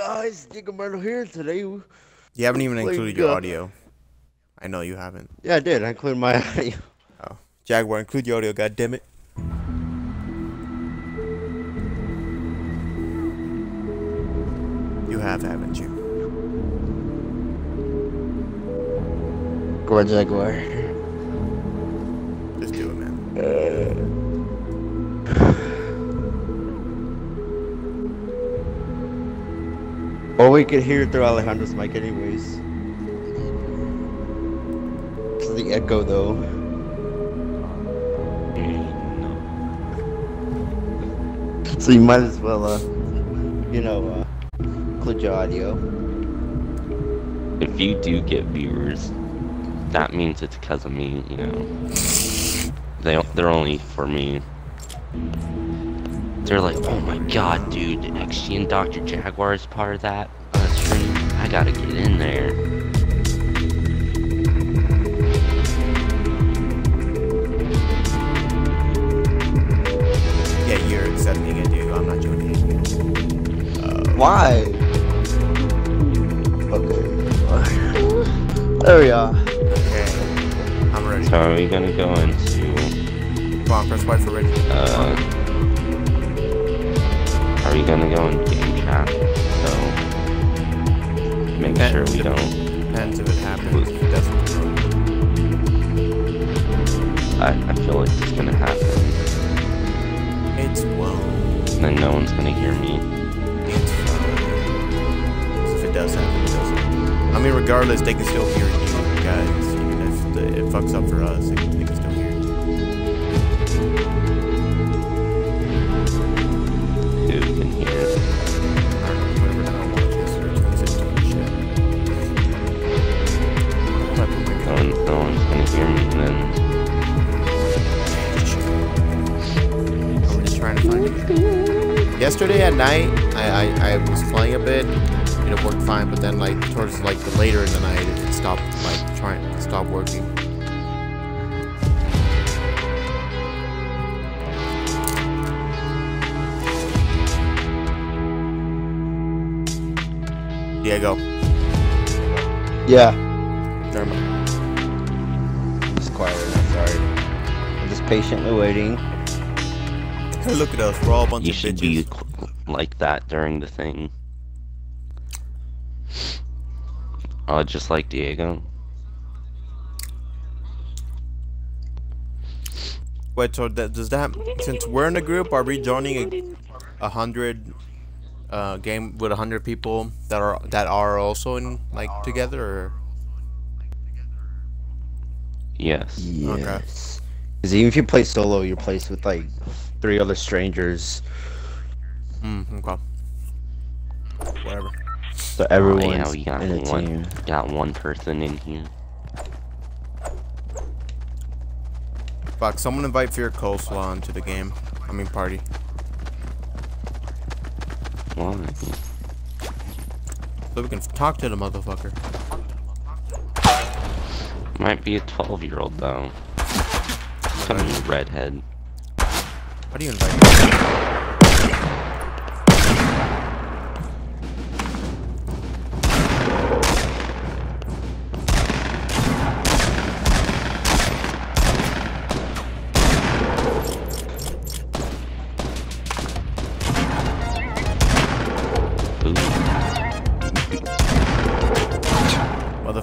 Uh, it's Jacob Myrtle here today. You haven't even included your uh, audio. I know you haven't. Yeah, I did. I included my audio. Oh, Jaguar, include your audio. God damn it. You have, haven't you? Go on, Jaguar. Just do it, man. Or we could hear through Alejandro's mic anyways. It's the echo though. So you might as well, uh, you know, uh, your audio. If you do get viewers, that means it's because of me, you know. They, they're only for me. They're like, oh my god, dude, XG and Dr. Jaguar is part of that uh, stream. I gotta get in there. Yeah, you're accepting it, dude. I'm not joining it. Uh, Why? Okay. There we are. okay. I'm ready. So are we gonna go into, Come on, press Y for ready. uh, are we gonna go in game chat? So, make Okay. sure we don't, Depends if it happens. If it doesn't. I, I feel like it's gonna happen. It's well. And then no one's gonna hear me. It's fine. So if it does happen, it does happen. I mean, regardless, they can still hear you guys. Even if the, it fucks up for us, hear me then. I'm just trying to find it. Yesterday at night, I, I, I was playing a bit. and It worked fine, but then like towards like the later in the night, it stopped like trying it stopped working. Diego, Yeah. never mind. Patiently waiting. Hey, look at us, we're all a bunch You of should bitches. be like that during the thing. Uh, just like Diego. Wait, so that, does that since we're in a group, are we joining a, a hundred uh, game with a hundred people that are that are also in like together? Or? Yes. Yes. Because even if you play solo, you're placed with like three other strangers. Mm, okay. Whatever. So Oh, yeah, we got in a one. team. Got one person in here. Fuck, someone invite Fear Coleslaw into the game. I mean party. Why? So we can talk to the motherfucker. Might be a 12 year old though. Redhead. How do you invite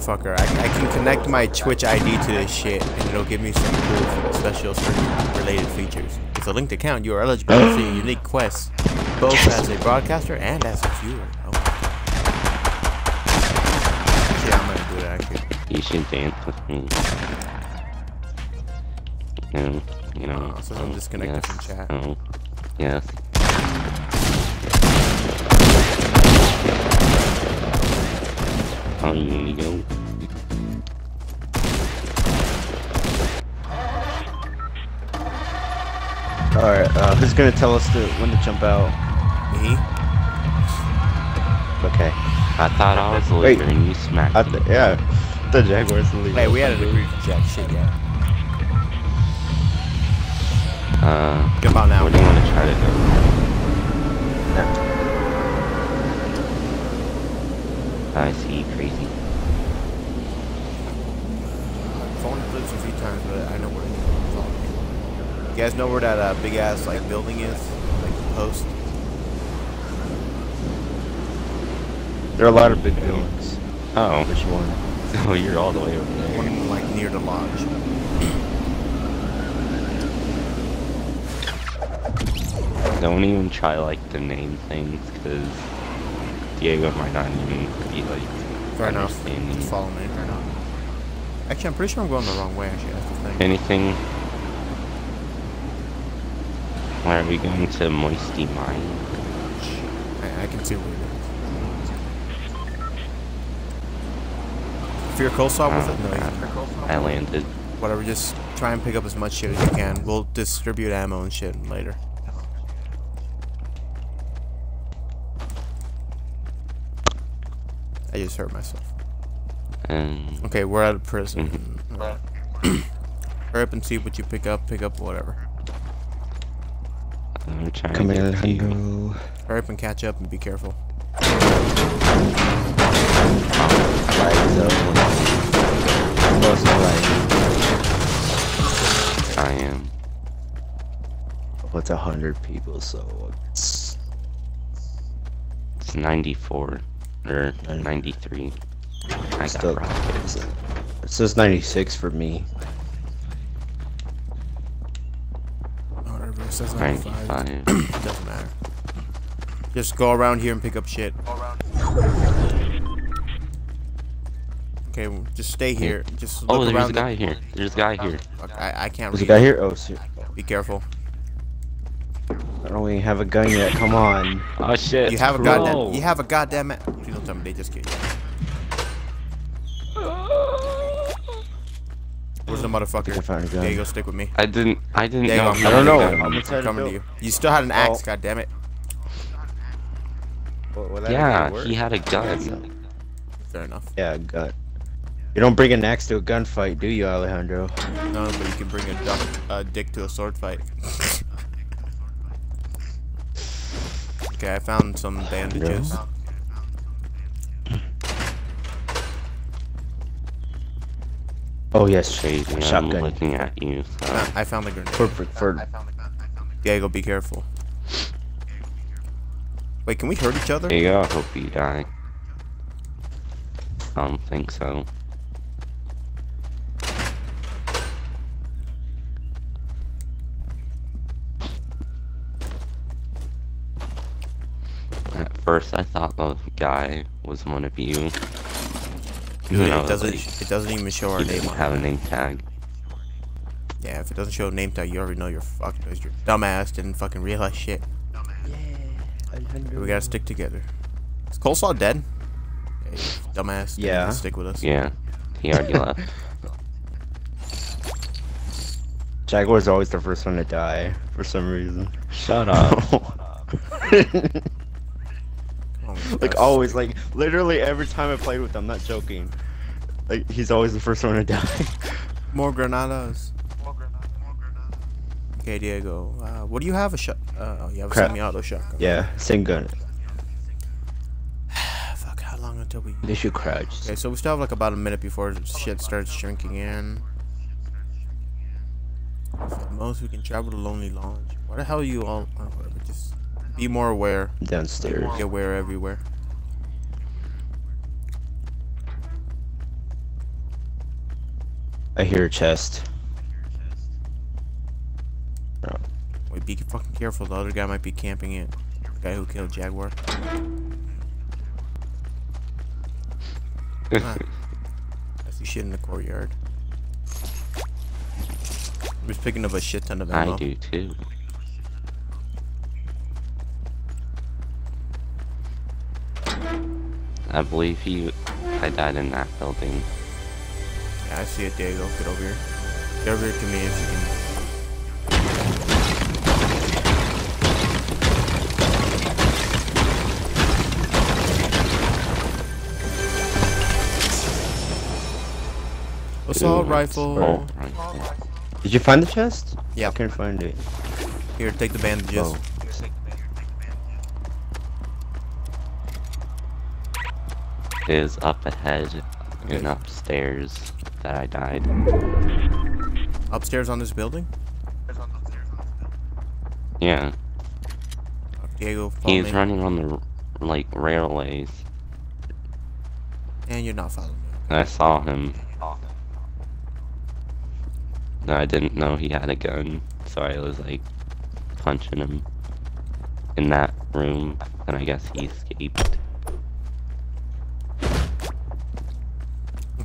Motherfucker, I, I can connect my Twitch ID to this shit and it'll give me some cool special stream related features. With a linked account, you are eligible to see unique quests, both as a broadcaster and as a viewer. Oh. Yeah, I'm gonna do that actually. You should dance with me. No, you know. Oh, so I'm um, disconnected yes, from chat. Oh, yes. Oh, you need to go. Alright, uh, who's gonna tell us to, when to jump out? Me? Okay. I thought I was the Wait. and you smacked I me. yeah. The Jaguars the leader. Hey, we hadn't agreed to jack shit yet. Uh, Jump out now. where do you want to try to go? I see, crazy. I've fallen clips a few times, but I know where it is. Follow me. You guys know where that uh, big ass like building is? Like the post? There are a lot of big buildings. Oh, Which one? oh, you're all the way over there. One like near the lodge. Don't even try like to name things, cause Diego might not even be like Fair enough. understanding. Just follow me. Fair enough. Actually, I'm pretty sure I'm going the wrong way. Actually, that's the thing. Anything? Why are we going to Moisty Mire? I, I can see where it is. Fear coleslaw with it? No, you uh, I landed. whatever. Just try and pick up as much shit as you can. We'll distribute ammo and shit later. I just hurt myself. And Okay, we're at a prison. Mhm. Hurry up and see what you pick up. Pick up whatever. I'm trying Come to here, get you. Alejandro. Hurry up and catch up and be careful. Flags up. Close to flag. I am. What's a hundred people? So it's It's 94 or 93. I got still. rockets. It says 96 for me. Whatever it says 95. 95. Doesn't matter. Just go around here and pick up shit. Okay, just stay here. Just oh, look Oh, there's around. a the- guy here. There's a guy here. Fuck, I, I can't There's a guy here. Oh, shit. Be careful. I don't even have a gun yet. Come on. Oh shit. You have a bro. goddamn. You have a goddamn. Please don't tell me they just killed you. Where's the I think I motherfucker? found. There you go. Stick with me. I didn't. I didn't There you know. go. he I don't know. I'm I'm coming to building. you. You still had an axe. Oh. God damn it. Well, well, Yeah, he had a gun. Fair enough. Yeah, a gun. You don't bring an axe to a gunfight, do you, Alejandro? No, but you can bring a duck, a dick to a sword fight. okay, I found some bandages. Oh yes, Shady, I'm shotgun. looking at you. So. Uh, I found the grenade. For, for, for Diego, be careful. Wait, can we hurt each other? There you go. I hope you die. I don't think so. At first, I thought the guy was one of you. You know, it doesn't. like, It doesn't even show our he name didn't on have a name tag. Yeah, if it doesn't show a name tag, you already know you're fucked. Cause your dumbass didn't fucking realize shit. Yeah, we gotta stick together. Is Coleslaw dead? Hey, dumbass. didn't Yeah. Stick with us. Yeah, he already left. Jaguar's always the first one to die for some reason. Shut up. Oh, like always, like literally every time I played with him, not joking. Like he's always the first one to die. More granadas. Okay, Diego. Uh, what do you have? A shot? Uh, oh, you have a semi-auto shotgun. yeah, same gun. Fuck. How long until we? They should crouch. Okay, so we still have like about a minute before shit starts shrinking in. At most we can travel to Lonely Lodge. Why the hell are you all? Oh. Just be more aware. Downstairs. Be aware everywhere. I hear a chest. Wait, be fucking careful. The other guy might be camping it. The guy who killed Jaguar. Ah. I see shit in the courtyard. I'm just picking up a shit ton of ammo. I do too. I believe he... I died in that building. Yeah, I see it, Diego. Get over here. Get over here to me if you can. Assault Ooh, rifle. Oh, right. Did you find the chest? Yeah. I can't find it. Here, take the bandages. Oh. is up ahead and upstairs that I died. Upstairs on this building? Yeah, Diego, he's me. running on the like railways. And you're not following me. I saw him. No, I didn't know he had a gun, so I was like punching him in that room, and I guess he escaped.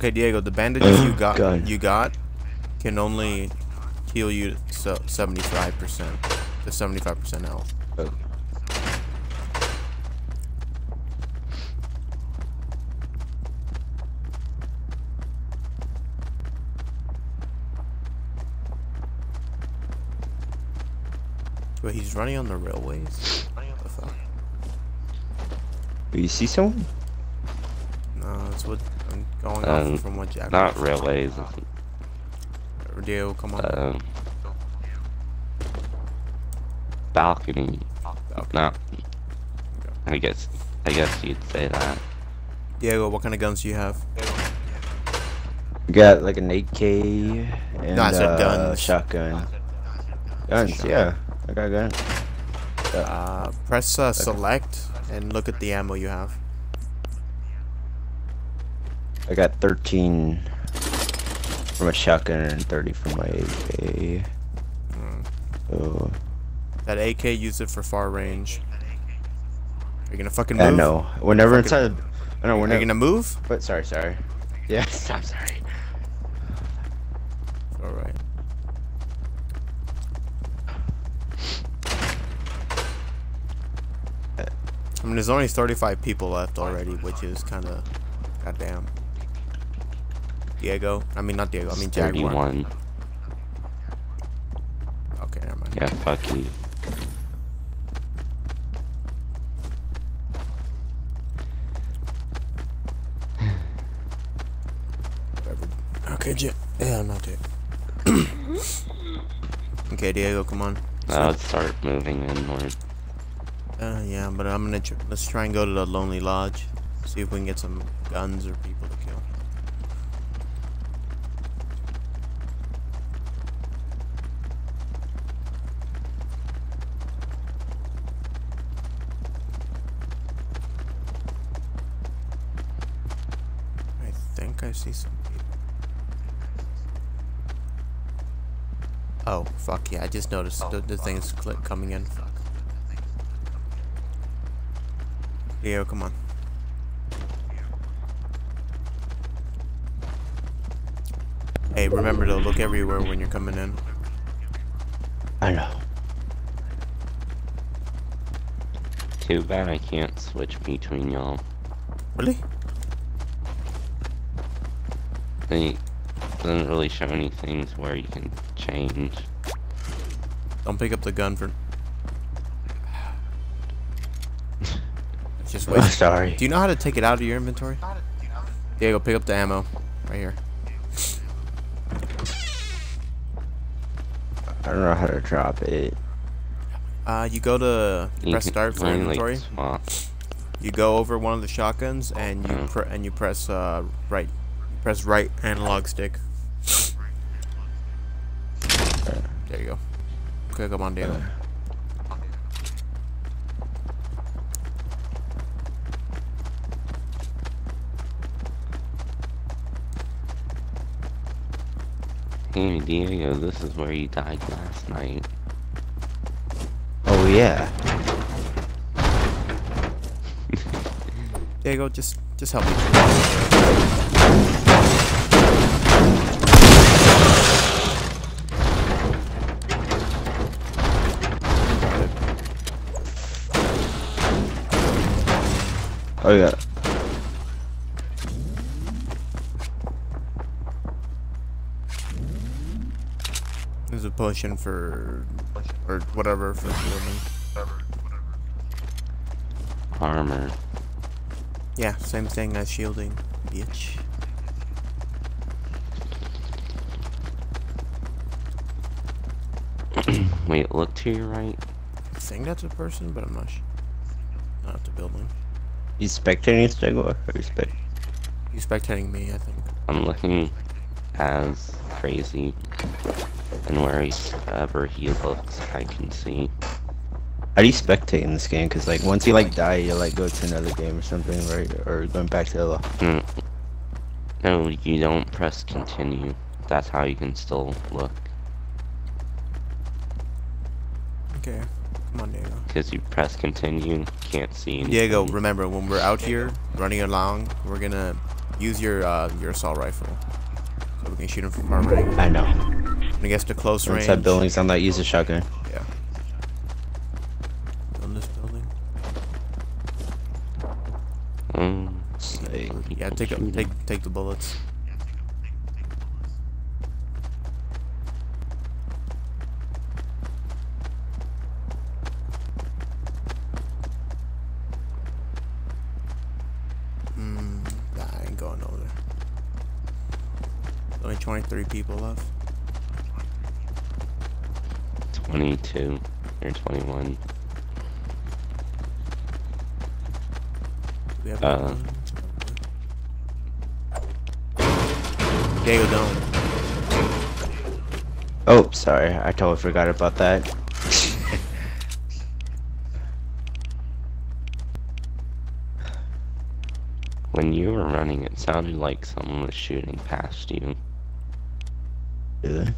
Okay, Diego, the bandages you got Gun. you got can only heal you so 75% to 75% health. Oh. Wait, he's running on the railways? What the fuck? Do you see someone? No, that's what I'm going Um, off from what Jack Not was- railways, Diego, come on. uh, balcony. Okay. Not. I guess. I guess you'd say that. Diego, what kind of guns do you have? We got like an AK and No, I said uh, guns. shotgun. Guns, yeah. I got guns. Uh, press uh, select and look at the ammo you have. I got 13 from a shotgun and 30 from my AK. Mm. So, That AK, use it for far range. Are you gonna fucking move? I know. Whenever inside, I know Are you gonna move? But sorry, sorry. Yeah, I'm sorry. Alright. I mean, there's only 35 people left already, which is kind of goddamn. Diego, I mean not Diego, I mean Jaguar. 31. Okay, never mind. Yeah, fuck you. Whatever. Okay, J yeah, not Diego. okay, Diego, come on. I would start moving inward. Uh, yeah, but I'm gonna tr let's try and go to the Lonely Lodge, see if we can get some guns or people to kill. I think I see some people. Oh, fuck yeah, I just noticed the, the thing is click coming in. Fuck. Leo, come on. Hey, remember to look everywhere when you're coming in. I know. Too bad I can't switch between y'all. Really? It doesn't really show any things where you can change. Don't pick up the gun for. It's just Oh, waste. sorry. Do you know how to take it out of your inventory? Diego, pick up the ammo. Right here. I don't know how to drop it. Uh, you go to you You press start for find, like, inventory. You go over one of the shotguns and you Oh. and you press uh right. You press right analog stick. There you go. Okay, come on, Diego. Hey Diego, this is where you died last night. Oh yeah. Diego, just just help me. Oh yeah. There's a potion for or whatever for healing. Armor. Yeah, same thing as shielding, bitch. Wait, look to your right. I think that's a person, but I'm not sure. Not the building. You spectating this Jaguar? Or you spect? You spectating me, I think. I'm looking as crazy, and wherever he ever he looks, I can see. How do you spectate in this game? Cause like once you like die, you like go to another game or something, right? Or going back to the. Mm. No, you don't press continue. That's how you can still look. Okay. Come on, Diego. Because you press continue, can't see anything. Diego, remember when we're out here running along, we're gonna use your uh, your assault rifle, so we can shoot him from far range. I know. When it gets to close range, Inside buildings, I'm not use a shotgun. yeah. On this building. Um, Say, Yeah, take a, take take the bullets. Only 23 people left. 22 or 21. We have Uh. Diego, don't. oh, sorry, I totally forgot about that. When you were running, it sounded like someone was shooting past you. Really?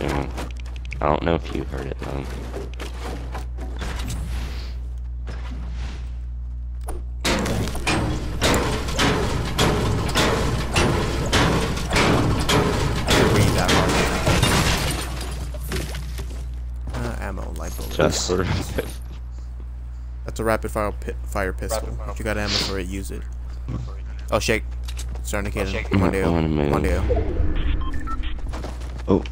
Yeah. I don't know if you heard it though. I could read that hard. Uh, ammo, light bullet. Just sort That's a rapid fire pi fire pistol. If you got ammo for it, use it. Oh, shake. Starting to get him. Come on, Oh,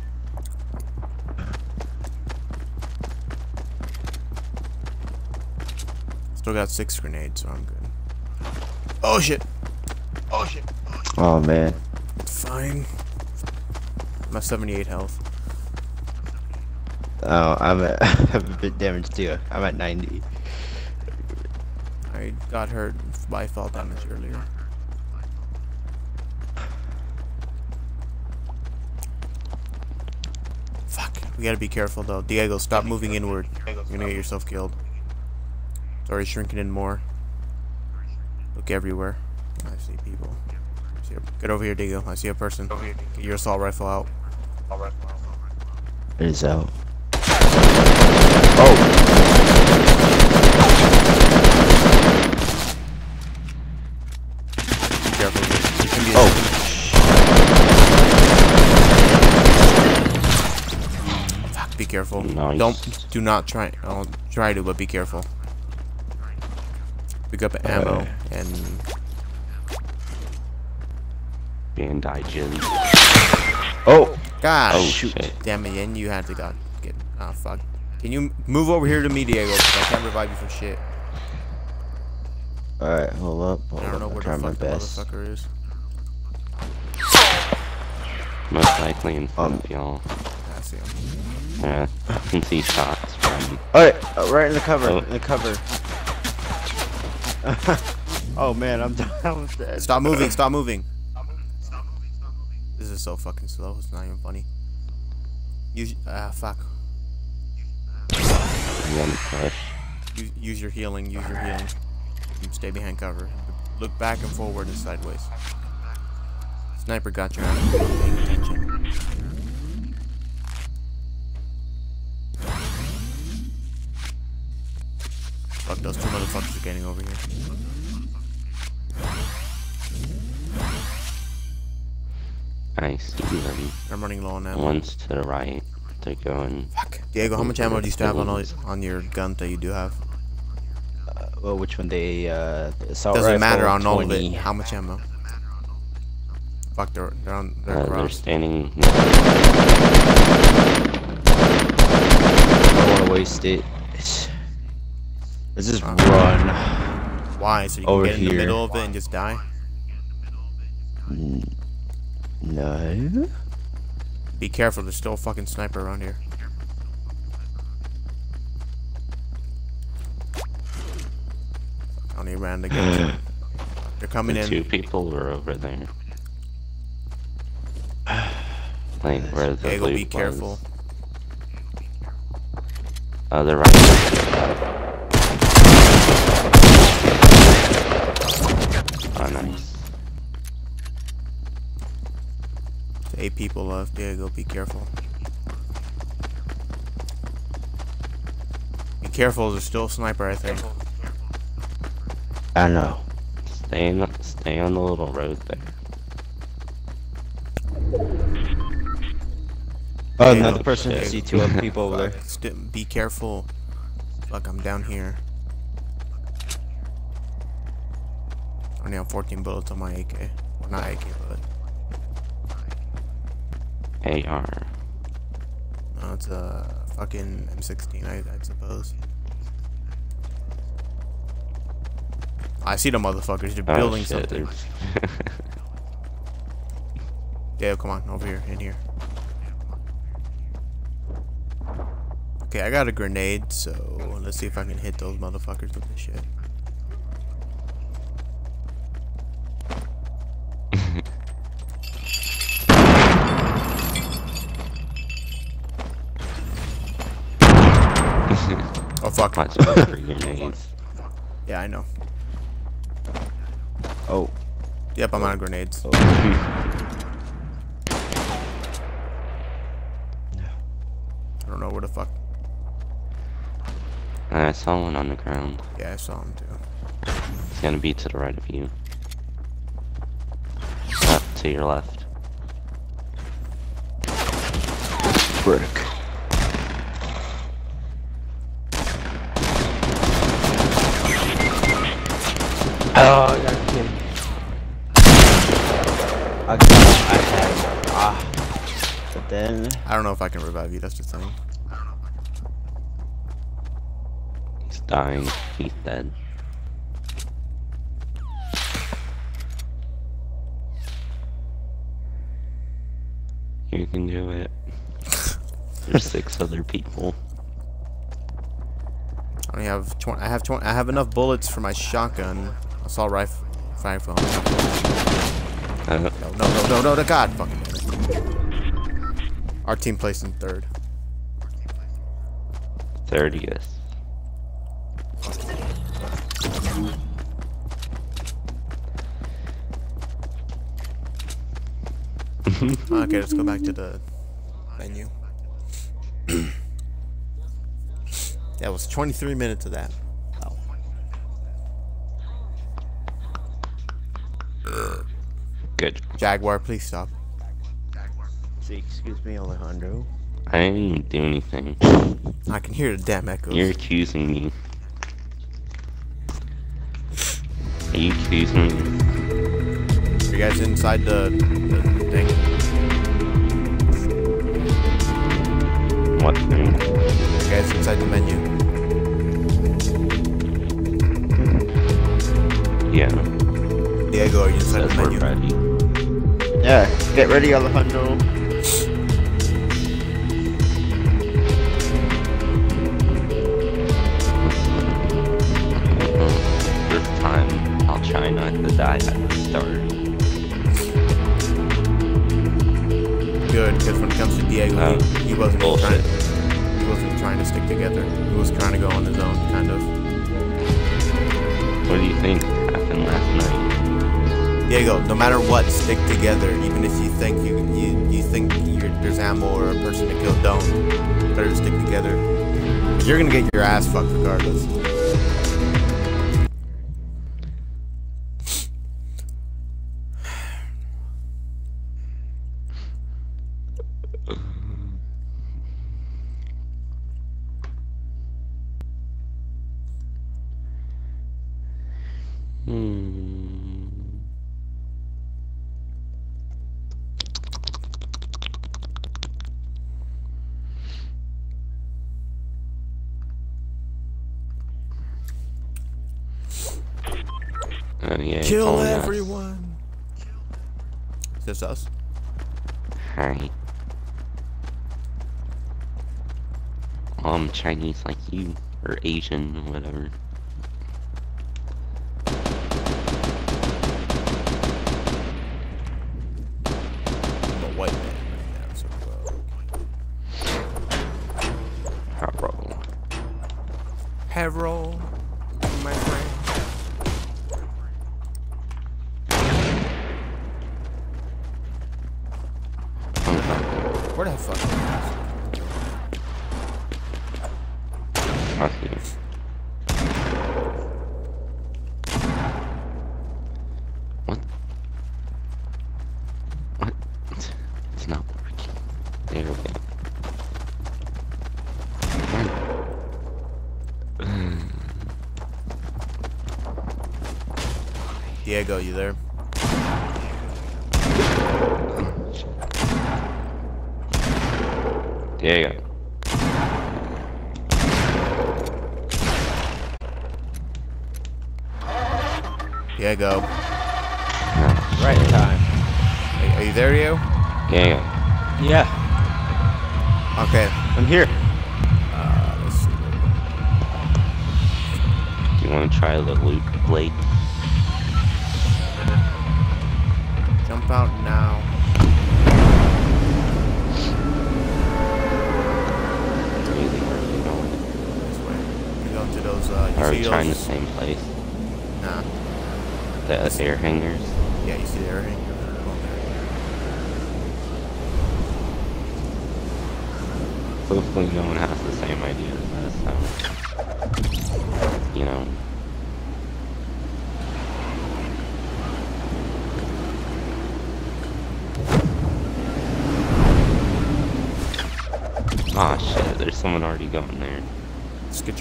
Still got six grenades, so I'm good. Oh, shit. Oh, shit. oh man. It's fine. I'm at 78 health. Oh, I'm at, I'm a bit damaged too. I'm at 90. I got hurt by fall damage earlier. Fuck. We gotta be careful though. Diego, stop moving inward. You're gonna get yourself killed. It's already shrinking in more. Look everywhere. I see people. I see a- Get over here, Diego. I see a person. Get your assault rifle out. It is out. Oh, Be careful. You can be oh. Fuck, be careful. Nice. Don't, do not try. I'll try to, but be careful. Pick up ammo Alright. and bandages. Oh, God, Oh shoot! shit. Damn it! And you had to got get. Ah, fuck. Can you move over here to me, Diego? I can't revive you for shit. alright, hold up. Hold I don't up. know I'm where the trying my fuck the best. motherfucker is. Most likely in front Um, of y'all. I see him. Yeah, you can see shots from. Alright, uh, right in the cover. Oh. In the cover. oh man, I'm down with that. Stop moving! Stop moving! stop moving This is so fucking slow. It's not even funny. Use ah fuck. One push. Use, use your healing. Use your healing. Stay behind cover. Look back and forward and sideways. Sniper got your ass. Fuck, those two motherfuckers are getting over here. I see them. I'm running low on ammo. One's to the right. They're going. Fuck. Diego, how much ammo do you still have on all, on your gun that you do have? Uh, well, which one they, uh, the assault Doesn't rifle, matter on all of it. How much ammo? Fuck, they're they're on they're Uh, they're standing. I don't want to waste it. It's- Let's just Uh. run. Why? So you can over get in the here. middle of it and just die? No. Be careful, there's still a fucking sniper around here. I only ran to get you. They're coming The in. two people were over there. Like where the Diego, loot be careful. was. Oh, they're right. Oh, nice. Eight people left. Diego, be careful. Be careful, there's still a sniper, I think. I know. Stay in, stay on the little road there. Oh, another person. shit. See two other people over there. Be careful. Fuck, I'm down here. Only have 14 bullets on my AK. Well, not AK, but AR. no, it's a fucking M16, I, I suppose. I see the motherfuckers. They're Oh, building shit, something. Dale, come on, over here, in here. Okay, I got a grenade, so let's see if I can hit those motherfuckers with this shit. Fuck. Watch out grenades. Yeah, I know. Oh. Yep, I'm out of grenades. Oh, I don't know where the fuck. I saw one on the ground. Yeah, I saw him too. It's gonna be to the right of you. Up to your left. Brick. Oh, I got him. I got I had ah. But then I don't know if I can revive you. That's the thing. He's dying. He's dead. You can do it. There's six other people. I only have 20. I have 20. I have enough bullets for my shotgun, assault rifle, rifle. Uh, No, no, no, no, no, no, God, fucking. Our team placed in third. 30th. Okay, let's go back to the menu. that was 23 minutes of that. Good. Jaguar, please stop. see, excuse me, Alejandro. I didn't even do anything. I can hear the damn echoes. You're accusing me. Are you accusing me? Are you guys inside the, the thing? What thing? Are you guys inside the menu? Yeah. Diego, are you inside Says the we're menu? ready. Yeah, get ready, Alejandro. This time, I'll try not to die at the start. Good, because when it comes to Diego, Oh, he, uh, he wasn't even trying. He wasn't trying to stick together. He was trying to go on his own, kind of. What do you think happened last night? Diego, no matter what, stick together. Even if you think you you, you think there's ammo or a person to kill, don't. Better stick together. You're gonna get your ass fucked regardless. This us? Hi. I'm Chinese like you, or Asian, whatever. go. You there?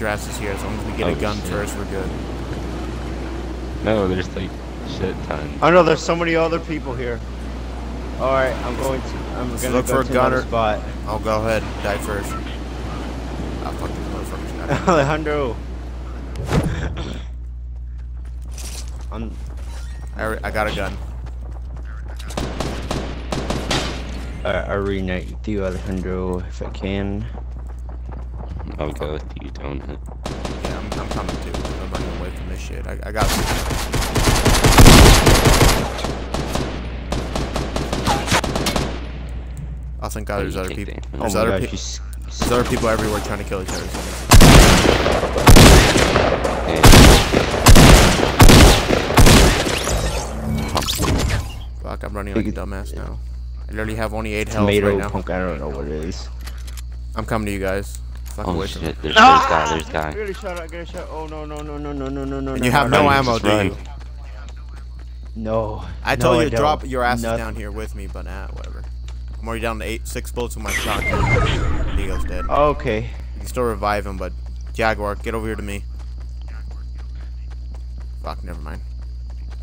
Just get your asses here. As long as we get a Oh, gun shit. first, we're good. No, there's like shit tons. I know there's so many other people here. All right, I'm going to. I'm Let's gonna look go for a to another gunner. spot. I'll go ahead. And die first. Ah, fuck these motherfuckers. Got. Alejandro. I'm. I, I got a gun. Uh, I'll reunite with you, Alejandro, if I can. I'll go with you, don't it? Yeah, I'm, I'm coming too. I'm running away from this shit. I, I got. Oh, thank God there's other people. damage. Oh There's my other people. you There's other people everywhere trying to kill each other. Fuck, I'm running like a dumbass now. I literally have only eight health tomato right now. punk. I don't know what it is. I'm coming to you guys. Fuck oh away shit, from there's, ah! guy, there's guy. Get a shot, get a shot. Oh no, no, no, no, no, no, no, no. And you have no, no ammo, do you? No. I told no, you to drop your asses Nothing. down here with me, but nah, whatever. I'm already down to eight, six bullets with my shotgun. Diego's dead. Okay. You can still revive him, but Jaguar, get over here to me. Fuck, never mind.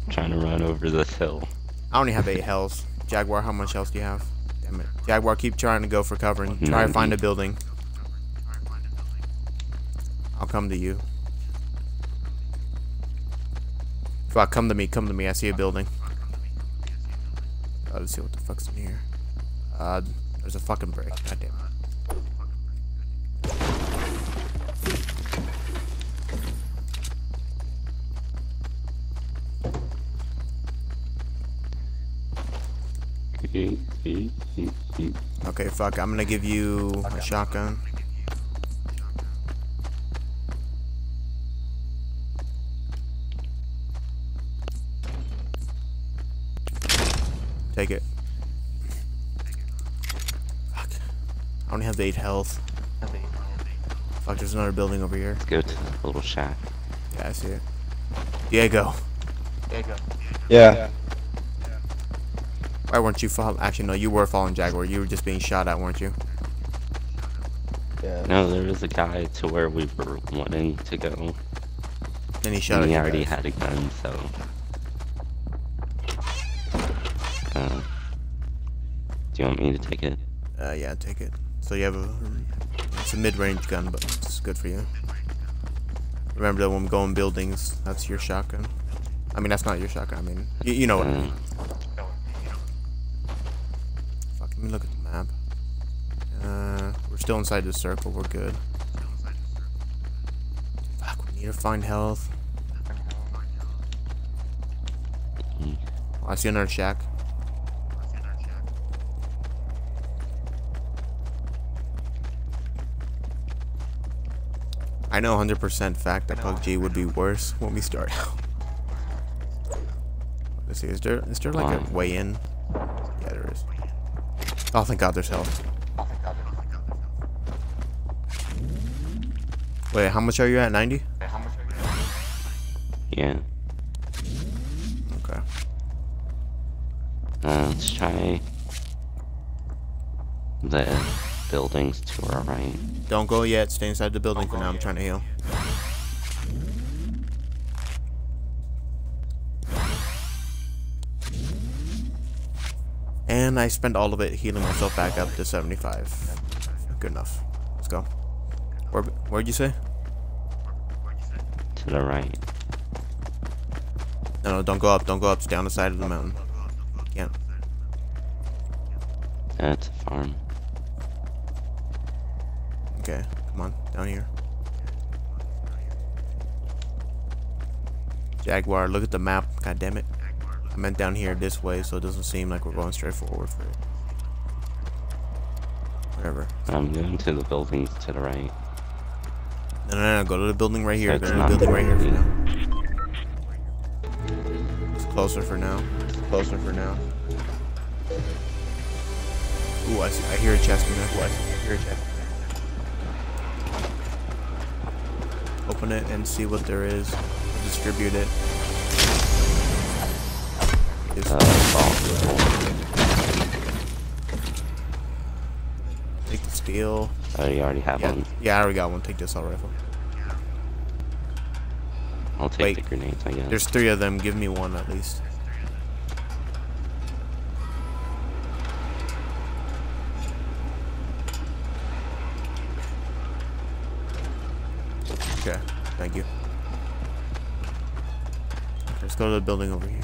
I'm trying to run over this hill. I only have eight hells. Jaguar, how much else do you have? Damn it. Jaguar, keep trying to go for cover and try to find a building. I'll come to you. Fuck, come to me, come to me. I see a building. Uh, let's see what the fuck's in here. Uh, there's a fucking brick. God damn it. Okay, fuck. I'm gonna give you a shotgun. Take it. Fuck. I only have eight health. Fuck, there's another building over here. Let's go to the little shack. Yeah, I see it. Diego. Diego. Yeah. Why weren't you falling? Actually, no, you were falling Jaguar. You were just being shot at, weren't you? Yeah. No, there was a guy to where we were wanting to go. Then he shot and at he already guys. had a gun, so. Uh, do you want me to take it? Uh, yeah, take it. So you have a, it's a mid-range gun, but it's good for you. Remember that when we go in buildings, that's your shotgun. I mean, that's not your shotgun. I mean, you, you know what I mean. Uh, Fuck, let me look at the map. Uh, we're still inside the circle. We're good. Fuck, we need to find health. Oh, I see another shack. I know 100% fact that PUBG would be worse when we start out. Let's see, is there is there like a Why? way in? Yeah, there is. Oh, thank God, there's health. Wait, how much are you at? 90? Yeah. Okay. Uh, let's try the buildings to our right. Don't go yet. Stay inside the building for now. I'm trying to heal. And I spent all of it healing myself back up to 75. Good enough. Let's go. Where, where'd you say? To the right. No, no, don't go up. Don't go up. Stay on the side of the mountain. Can't. That's a farm. Okay, come on. Down here. Jaguar, look at the map. God damn it. I meant down here this way, so it doesn't seem like we're going straight forward for it. Whatever. I'm going to the buildings to the right. No, no, no. Go to the building right here. Go That's to the building right here for now. It's closer for now. It's closer for now. Ooh, I, see, I hear a chest. Ooh, I, see, I hear a chest. Open it and see what there is. Distribute it. Uh, take the steel. oh, you already have Yeah, one. yeah, I already got one. Take this assault rifle. I'll take Wait. the grenades, I guess. There's three of them. Give me one at least. Okay, thank you. Let's go to the building over here.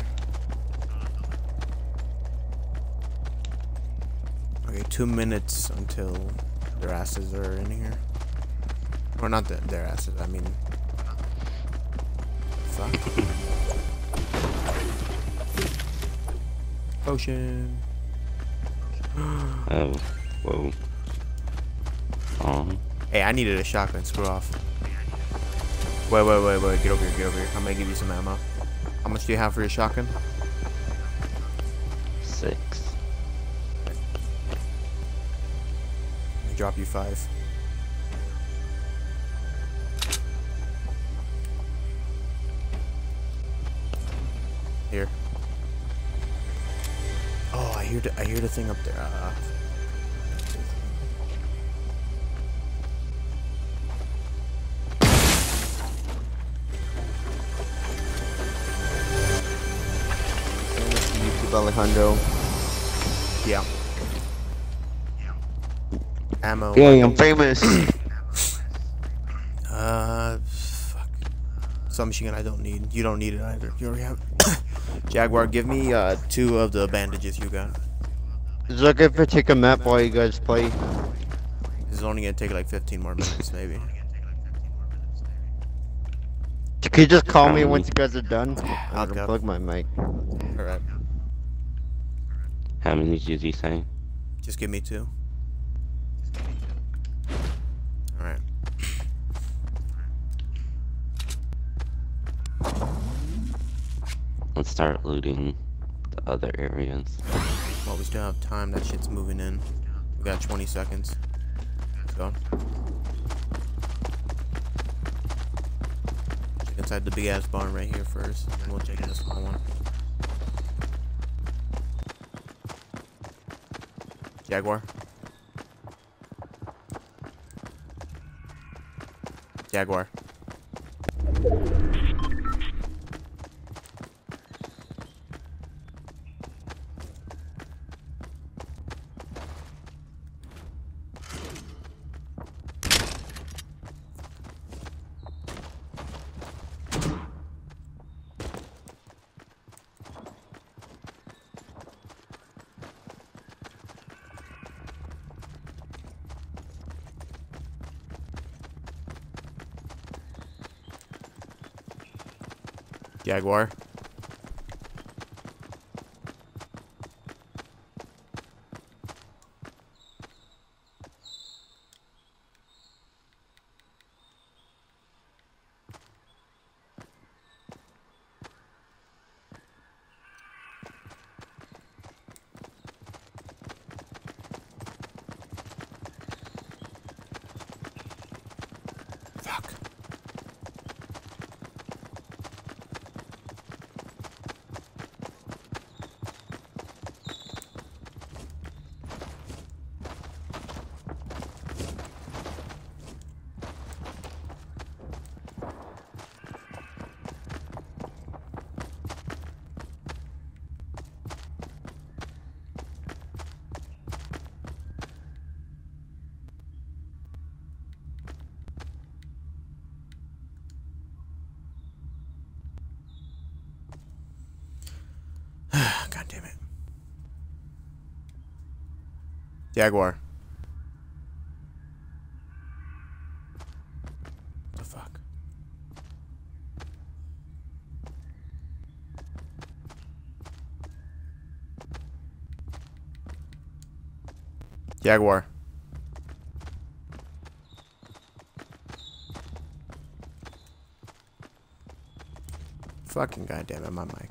Okay, two minutes until their asses are in here. Or not the, their asses, I mean... Fuck. Potion. Oh, whoa. Um, Hey, I needed a shotgun. Screw off. Wait, wait, wait, wait. Get over here. Get over here. I'm gonna give you some ammo. How much do you have for your shotgun? six. Let me drop you five. Here. Oh, I hear the I hear the thing up there. Uh, Alejandro. yeah. Ammo. Dang, I'm famous. Uh, fuck. Submachine gun I don't need. You don't need it either. You already have. Jaguar, give me uh two of the bandages you got. Is it okay if I take a map while you guys play? This is only gonna take like 15 more minutes, maybe. Can you just call me once you guys are done? I'll I'm gonna go. plug my mic. All right. How many did you say? Just give me two. All right. Let's start looting the other areas. Well, we still have time. That shit's moving in. We got 20 seconds. Let's go. Check inside the big ass barn right here first, and we'll check in the small one. Jaguar. Jaguar. Jaguar. damn it. Jaguar. The fuck? Jaguar. Fucking goddamn it, my mic.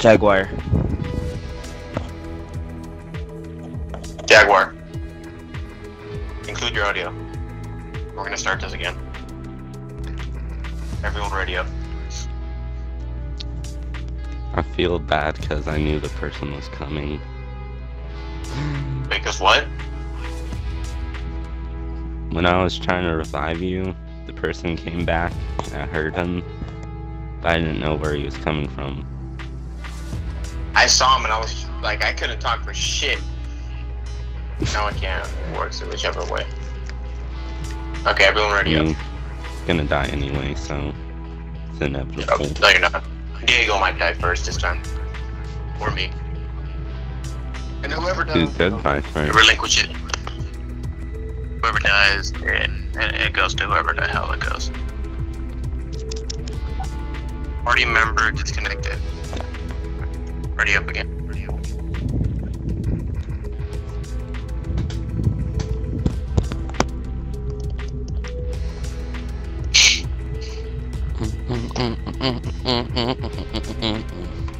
Jaguar. Jaguar. Include your audio. We're gonna start this again. Everyone radio. I feel bad because I knew the person was coming. Because what? When I was trying to revive you, the person came back. I heard him, but I didn't know where he was coming from. I saw him and I was like, I couldn't talk for shit. Now I can. It works whichever way. Okay, everyone I radio. mean, gonna die anyway, so it's Oh, inevitable. no, you're not. Diego might die first this time. Or me. And whoever Who does, could die first? relinquish it. Whoever dies, and, it, it goes to whoever the hell it goes. Party member disconnected. Ready up again.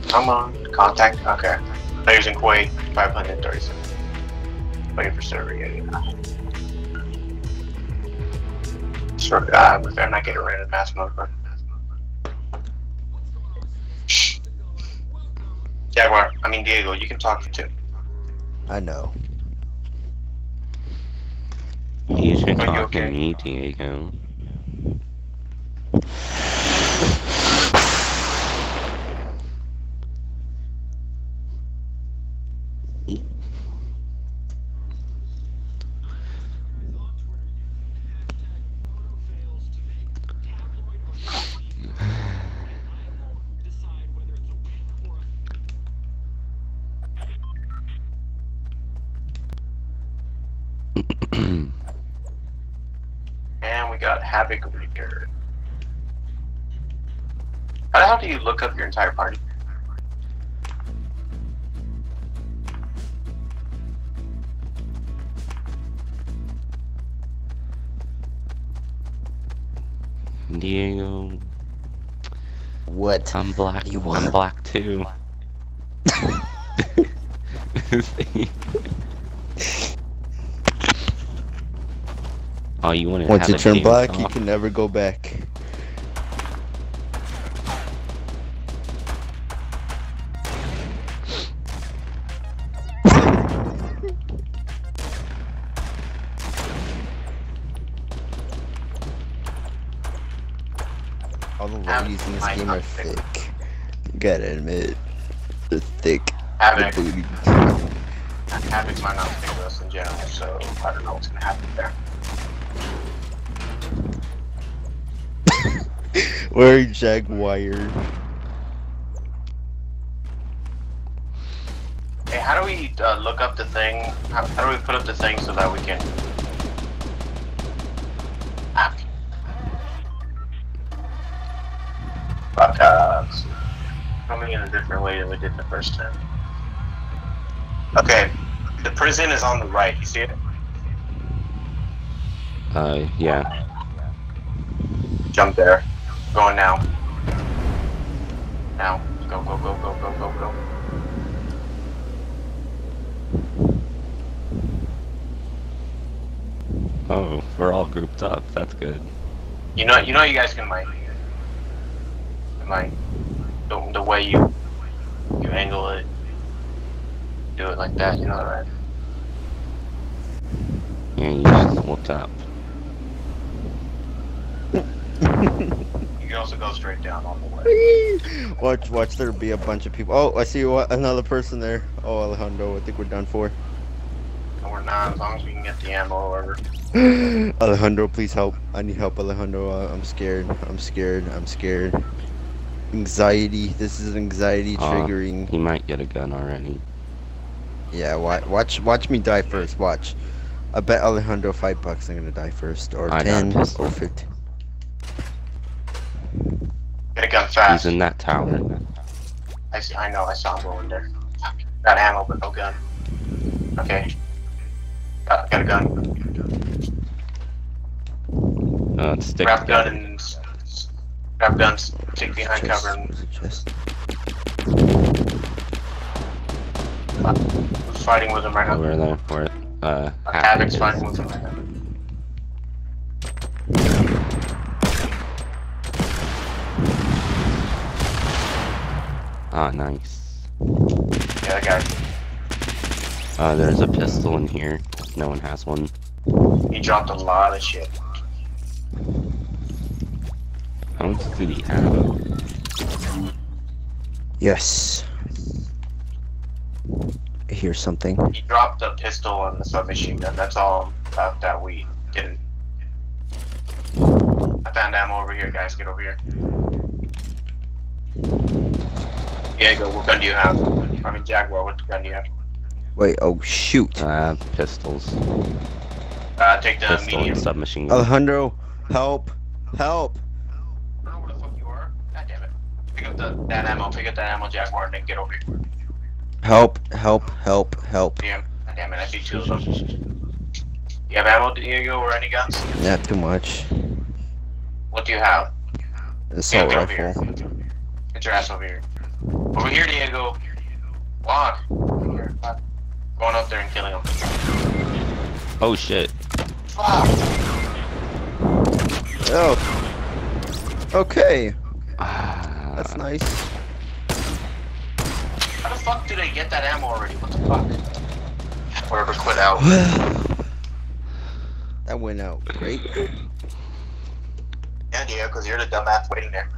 Come on, contact. Okay. They're using Quake 537. Waiting for server. Yeah, yeah. Sure, uh, we better not get a random mass mode. Jaguar, I mean Diego, you can talk for two. I know. You should Are you talk okay? to me, Diego. And we got Havoc Reader. How the hell do you look up your entire party? Diego, What? I'm black. You want? I'm black too. oh, you want to Once you turn game black, you can never go back. All the ladies in this I- game are thick. thick. You gotta admit, they're thick. The Havoc. booty. Havoc might not think of us in general, so I don't know what's gonna happen there. Where Jaguar? Hey, how do we uh, look up the thing? How, how do we put up the thing so that we can? Fuck uh, coming in a different way than we did the first time. Okay, the prison is on the right. You see it? Uh, yeah. Jump there. Going now. Now. Go, go, go, go, go, go, go. Oh, we're all grouped up. That's good. You know, you know, you guys can like, like, the, the way you you angle it, do it like that. You know, right? Yeah, you just looked up. You can also go straight down on the way. watch, watch there be a bunch of people. Oh, I see another person there. Oh, Alejandro, I think we're done for. And we're not as long as we can get the ammo or whatever. Alejandro, please help. I need help, Alejandro. Uh, I'm scared. I'm scared. I'm scared. Anxiety. This is anxiety Uh, triggering. He might get a gun already. Yeah, watch, watch, watch me die first. Watch. I bet Alejandro five bucks. I'm gonna die first, or I ten, or fifty. A gun He's in that tower. I see. I know. I saw him go in there. Got ammo, but no gun. Okay. Got, got a gun. Uh, stick Grab gun and Grab guns. Take behind Chest, cover and chest. we're fighting with them right now. Where there? Where? Uh, Havoc's fighting with them right now. Ah, nice. Yeah, that guy. Uh, there's a pistol in here. No one has one. He dropped a lot of shit. How much did he have? Yes. I hear something. He dropped a pistol and the submachine gun. That's all about that we didn't. I found ammo over here, guys. Get over here. Diego, what gun do you have? I mean, Jaguar, what gun do you have? Wait, oh shoot. I have pistols. Uh, take the Pistol medium. and submachine gun. Alejandro, help! Help! I don't know where the fuck you are. God damn it. Pick up the, that ammo. Pick up that ammo, Jaguar, and then get over here. Help, help, help, help. Damn. God damn it. I see two of them. You have ammo, Diego, or any guns? Not too much. What do you have? Assault get over here. rifle. Get your ass over here. Over here, Diego. Walk. Over here. Going up there and killing him. Oh shit. Fuck. Oh. Okay, Ah, that's nice. How the fuck did they get that ammo already? What the fuck? Whatever, quit out. that went out great. Yeah, Diego, because you're the dumbass waiting there.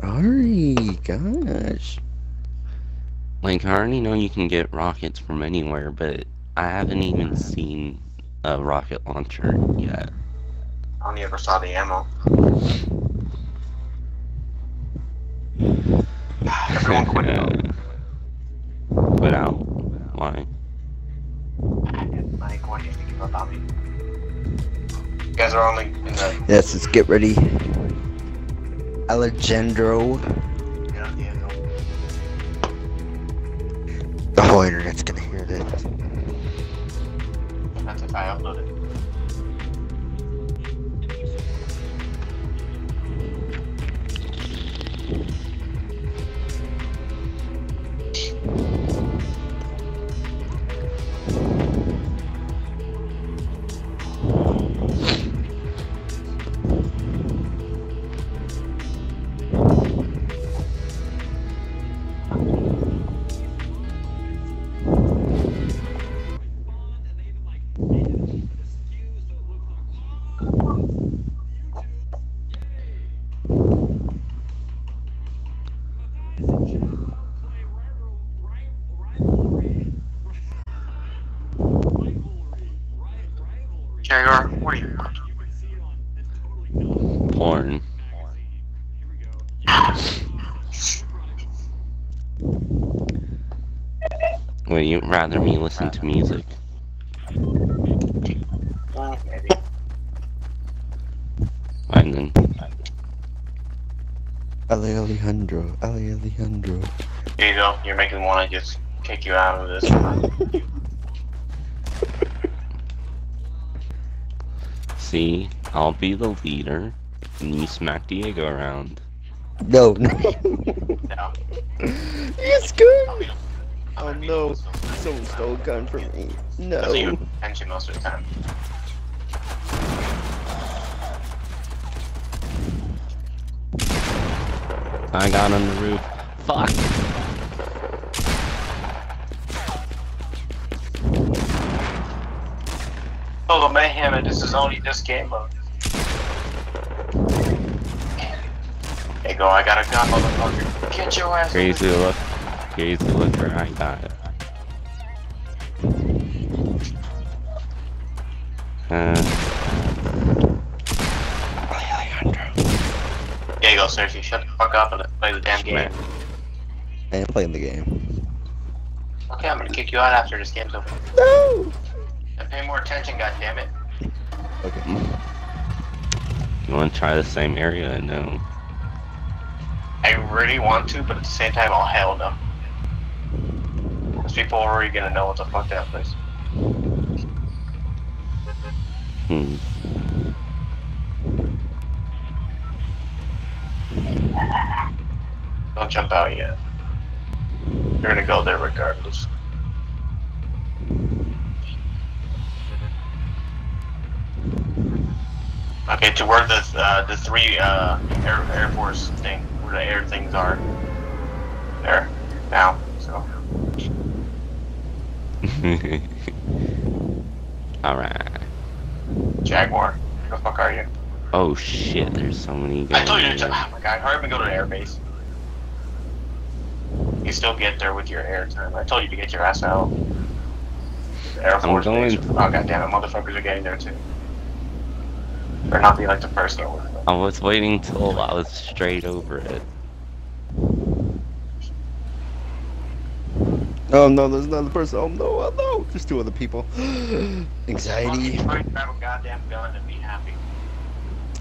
Sorry, gosh. Like, I already know you can get rockets from anywhere, but I haven't even seen a rocket launcher yet. I only ever saw the ammo. Everyone quit out. Quit out? Why? Mike, what do you think about me? You guys are only in the. Yes, let's get ready. Alejandro. The whole internet's gonna hear this. That's if I upload it. Jaguar, what are you? Porn. Would you rather me listen to music? Well, maybe. Fine then. Ale Alejandro. Ale Alejandro. Here you go. You're making me want to just kick you out of this. See, I'll be the leader, and you smack Diego around. No, no. No. Yes, good. I'll Oh no. Someone stole a gun from me. That's you No. attention most of the time. I got on the roof. Fuck! The this is only this game mode. There you go, I got a gun, motherfucker. Get your ass over Crazy look. Crazy look where I got it. Uh, Ale Alejandro. There you go, Cersei. Shut the fuck up and play the damn game. man. I am playing the game. Okay, I'm gonna kick you out after this game's over. No. And pay more attention, goddammit. Okay. You wanna try the same area? No. I really want to, but at the same time, oh hell no. Because people are already gonna know what the fuck that place. Hmm. Don't jump out yet. You're gonna go there regardless. Okay, to where the uh, the three uh, air air force thing, where the air things are. There, now. So Alright. Jaguar, where the fuck are you? Oh shit, there's so many guys. I told you to. going Oh my god, hurry up and go to the airbase. You still get there with your air time. I told you to get your ass out. The Air I'm Force going- base. Oh god damn it, motherfuckers are getting there too. Better not be like the first one. I was waiting till I was straight over it. Oh no, there's another person. Oh no, oh no, there's two other people. Anxiety. Fucking try to grab a goddamn gun and be happy.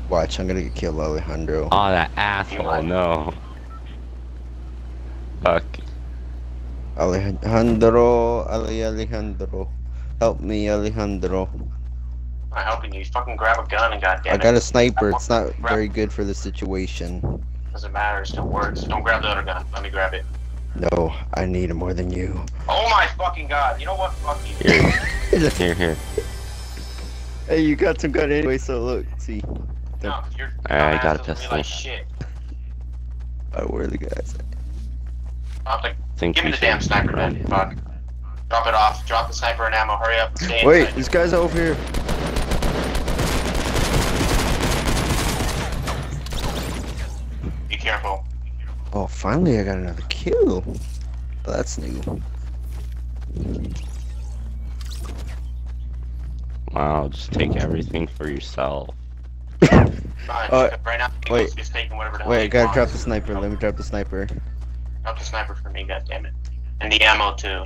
Watch, I'm gonna get killed, Alejandro. Oh, that asshole, no. Fuck. Alejandro, Ale Alejandro. Help me, Alejandro. I'm helping you. Fucking grab a gun and goddamn I got a sniper. It's not very good for the situation. Doesn't matter. It still works. Don't grab the other gun. Let me grab it. No, I need it more than you. Oh my fucking god. You know what? Fuck you. Here, here, here. Hey, you got some gun anyway, so look, see. No, you're. Alright, I got a pistol. realize shit. Oh, where are the guys? at? Drop the, Think give me we the damn sniper run then. Fuck. Drop it off. Drop the sniper and ammo. Hurry up. Stay Wait, inside. this guy's over here. Careful. Oh, finally I got another kill. That's new. Wow, just take everything for yourself. Uh, right now, wait. Eagles taking whatever the Wait, I gotta wants. drop the sniper. Let me drop the sniper. Drop the sniper for me, goddammit. And the ammo too.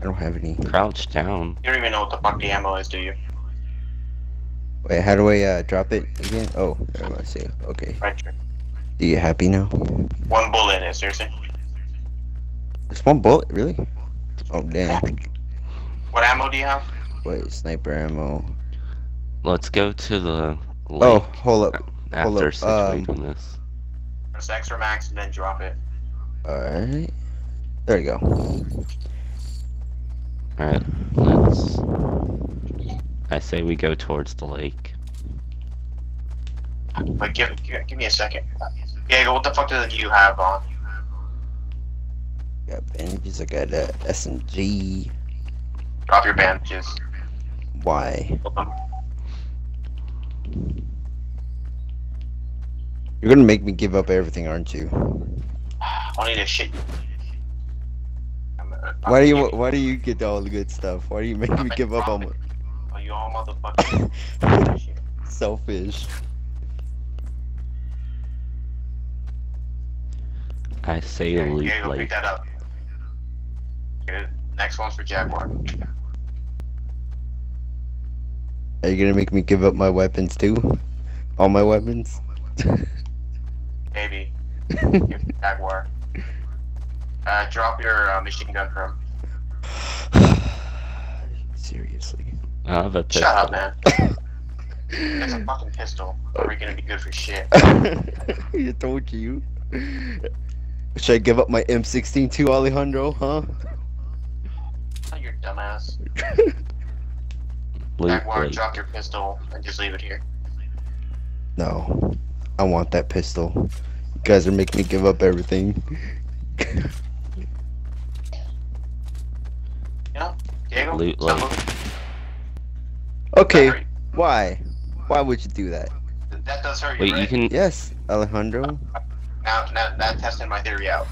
I don't have any. Crouch down. You don't even know what the fuck the ammo is, do you? Wait, how do I uh, drop it again? Oh, there I see. Okay. Right here. Are you happy now? One bullet in it, seriously. There's one bullet, really? Oh, damn. What ammo do you have? Wait, sniper ammo. Let's go to the lake Oh, hold up. hold after up, um, situating this. Press X or max and then drop it. Alright. There you go. Alright, let's. I say we go towards the lake. But give, give, give me a second. Yeah, what the fuck do you have on? Got bandages. I got a SMG. Drop your bandages. Why? You're gonna make me give up everything, aren't you? I need a shit. I'm, uh, Why do you Why do you get all the good stuff? Why do you make me give up on my Are you all motherfucking shit? selfish? I say Here, loot Diego, pick that up. Okay, next one's for Jaguar. Are you gonna make me give up my weapons too? All my weapons? Maybe. Give it Jaguar. Uh, drop your uh, machine gun from. Seriously. I have a pistol. Shut up, man. It's a fucking pistol. Are we gonna be good for shit? I told you. Should I give up my M16 too, Alejandro? Huh? Oh, you dumbass. Jaguar, drop your pistol and just leave it here. No. I want that pistol. You guys are making me give up everything. Diego, Loot stop lake. moving. Okay, That why? Why would you do that? That does hurt you, Wait, right? you can. Yes, Alejandro. Now, now, now testing my theory out.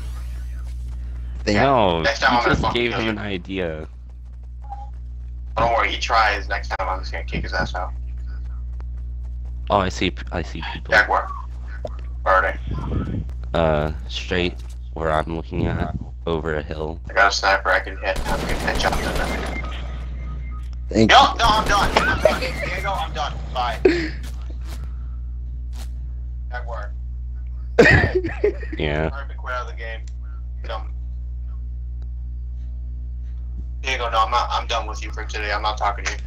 Thank No, Next time I'm you gonna just fucking gave him you. an idea. Don't worry, he tries. Next time I'm just gonna kick his ass out. Oh, I see. I see people. Jaguar. Where are they? Uh, straight where I'm looking at, over a hill. I got a sniper I can hit. I can gonna headshot them. Thank no, you. No, I'm done. I'm. Diego, I'm done. Bye. That worked. yeah. Perfect quit out of the game. Dumb. Diego, no, I'm not. I'm done with you for today. I'm not talking to you.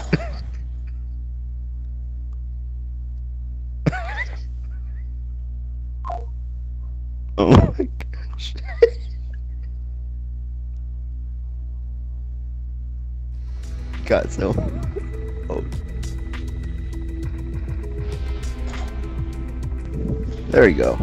oh my gosh. got so Oh. There we go.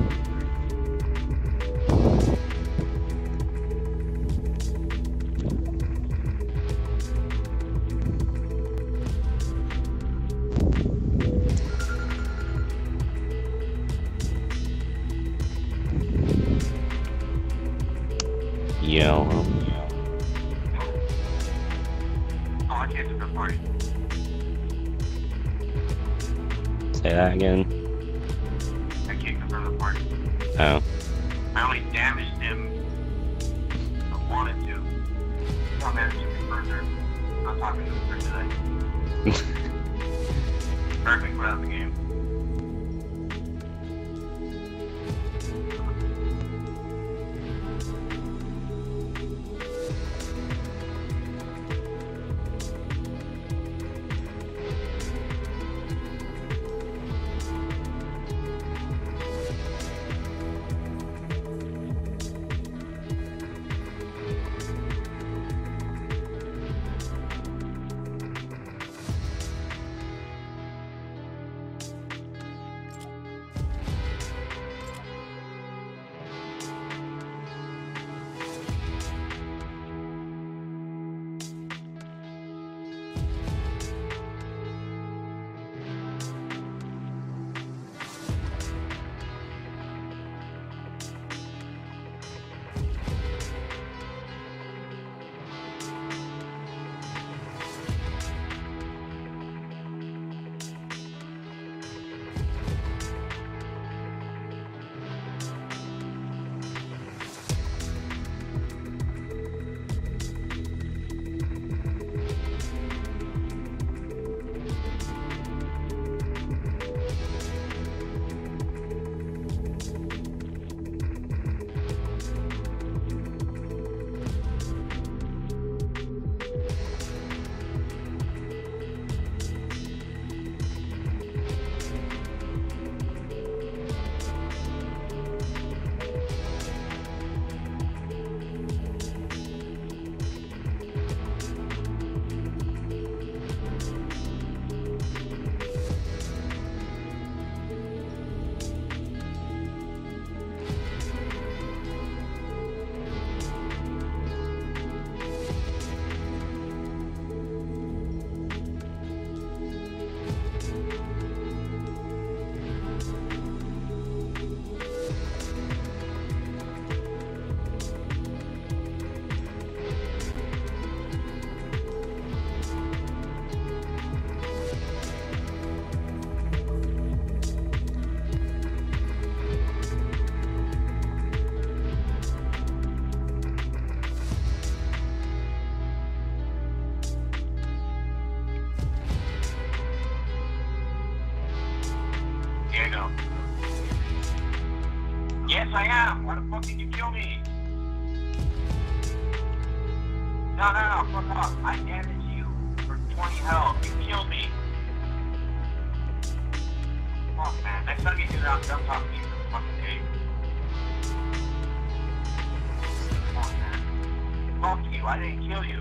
you. I didn't kill you.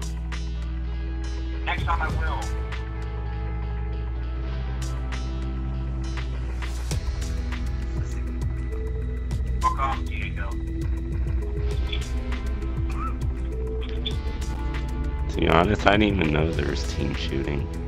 Next time I will. Fuck off, Diego. To be honest, I didn't even know there was team shooting.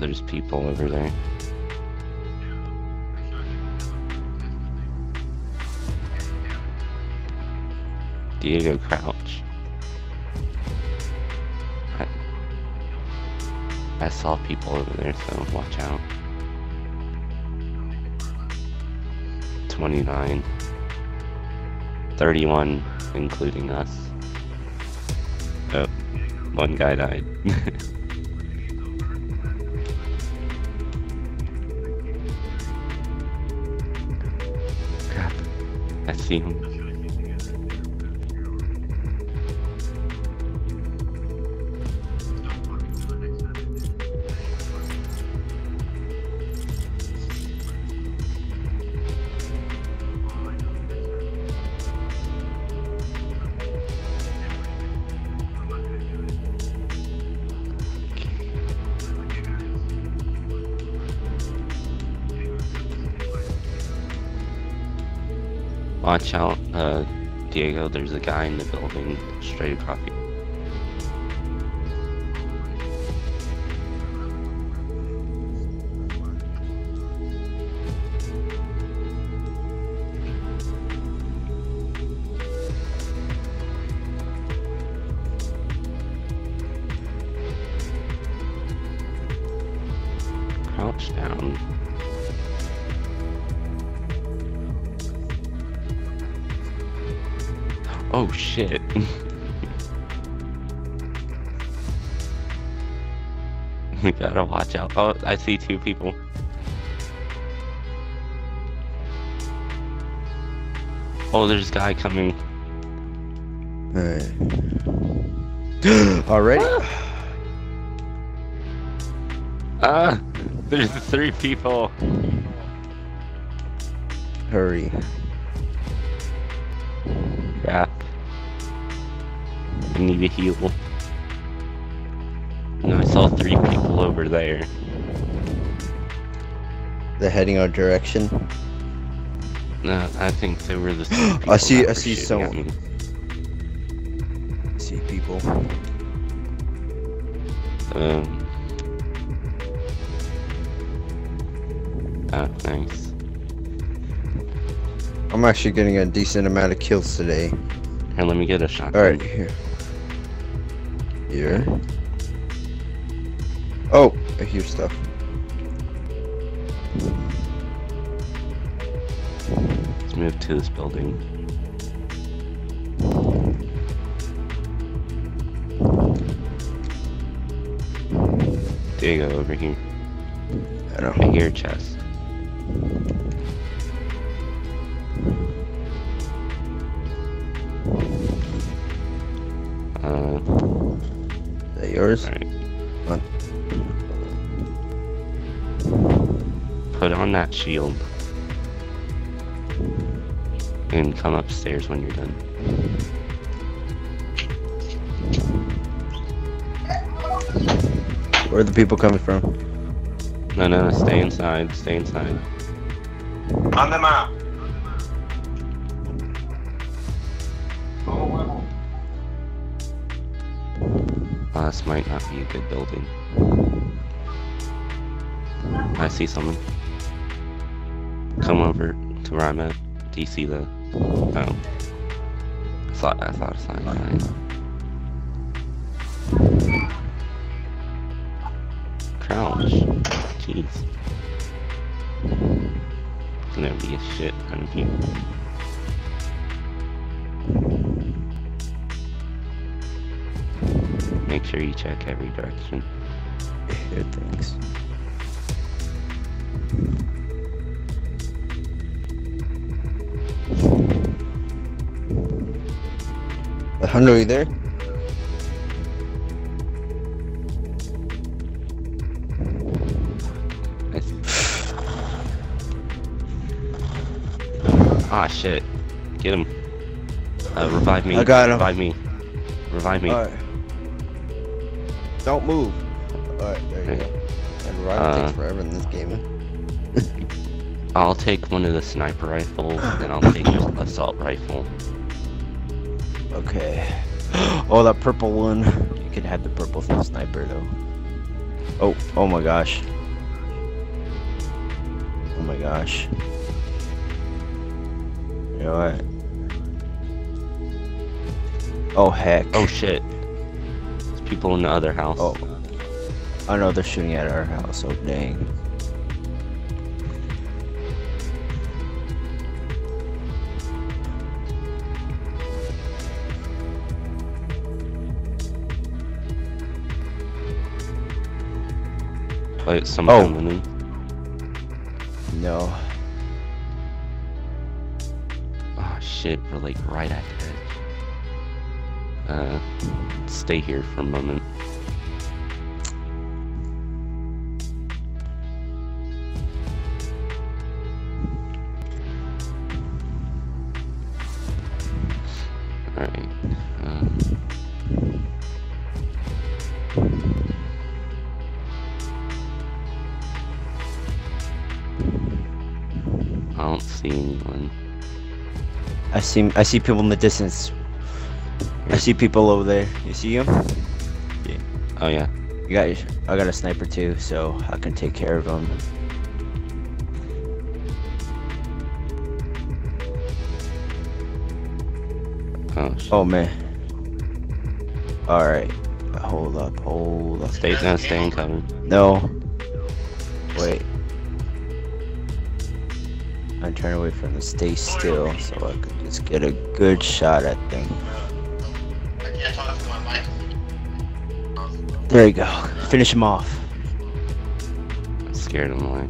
There's people over there. Diego Crouch. I, I saw people over there, so watch out. 29. 31, including us. Oh, one guy died. I see Diego, there's a guy in the building straight across Oh, I see two people. Oh, there's a guy coming. Alright. Already? Ah! There's three people. Hurry. Yeah. I need a heal. No, I saw three people over there. They're heading our direction. No, I think they were the same people I see- I see someone. me. See people. Um. Ah, nice. I'm actually getting a decent amount of kills today. Here, let me get a shot. Alright, here. Here. Oh, I hear stuff. Let's move to this building. There you go, over here. I don't I know. hear a chest. Uh, Is that yours? alright. On that shield. And come upstairs when you're done. Where are the people coming from? No, no, no, stay inside, stay inside. On the map. Oh, this might not be a good building. I see someone. Come over to where I'm at. Do you see the? Oh. I thought I saw a guy. Crouch. Jeez. There's gonna be a shit ton of you. Make sure you check every direction. Here, thanks. Alejandro, you there? Ah shit. Get him. Uh, revive me. I got him. Revive me. Revive me. Alright. Don't move. Alright, there you go. And revival Uh, takes forever in this game. I'll take one of the sniper rifles, and I'll take assault rifle. Okay. oh, that purple one. You could have the purple sniper though. Oh, oh my gosh. Oh my gosh. You know what? Oh heck. Oh shit. There's people in the other house. Oh. I know they're shooting at our house. Oh dang. Wait, some Oh. in. No. Oh shit, we're like right at the edge. Uh, stay here for a moment. See. I see people in the distance. I see people over there. You see them? Yeah. Oh yeah. You got. I got a sniper too, so I can take care of them. Oh. Oh man. All right. Hold up. Hold up. Stay, no, stay in cover. No. Wait. I'm turning away from them. Stay still so I can just get a good shot at them. I can't talk to my mic. There you go. Finish him off. Scared him away.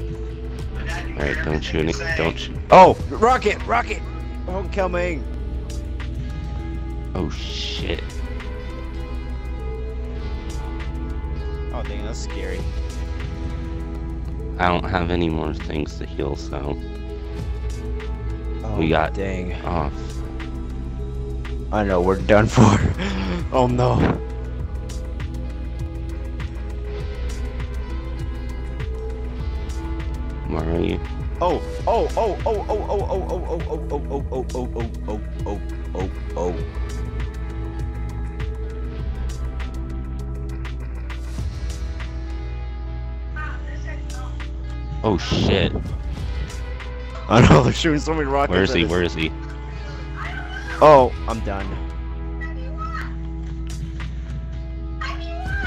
Alright, don't shoot any. Don't shoot. Oh, rocket, rocket. Homecoming. Oh shit. Oh dang, that's scary. I don't have any more things to heal, so. Oh, We got- Dang. Oh, I know we're done for. oh no. where are you? Oh, oh, oh, oh, oh, oh, oh, oh, oh, oh, oh, oh, oh, oh, oh, oh, oh, oh, oh. Oh shit. I know they're shooting so many rockets. Where is he? Where is he? Oh, I'm done.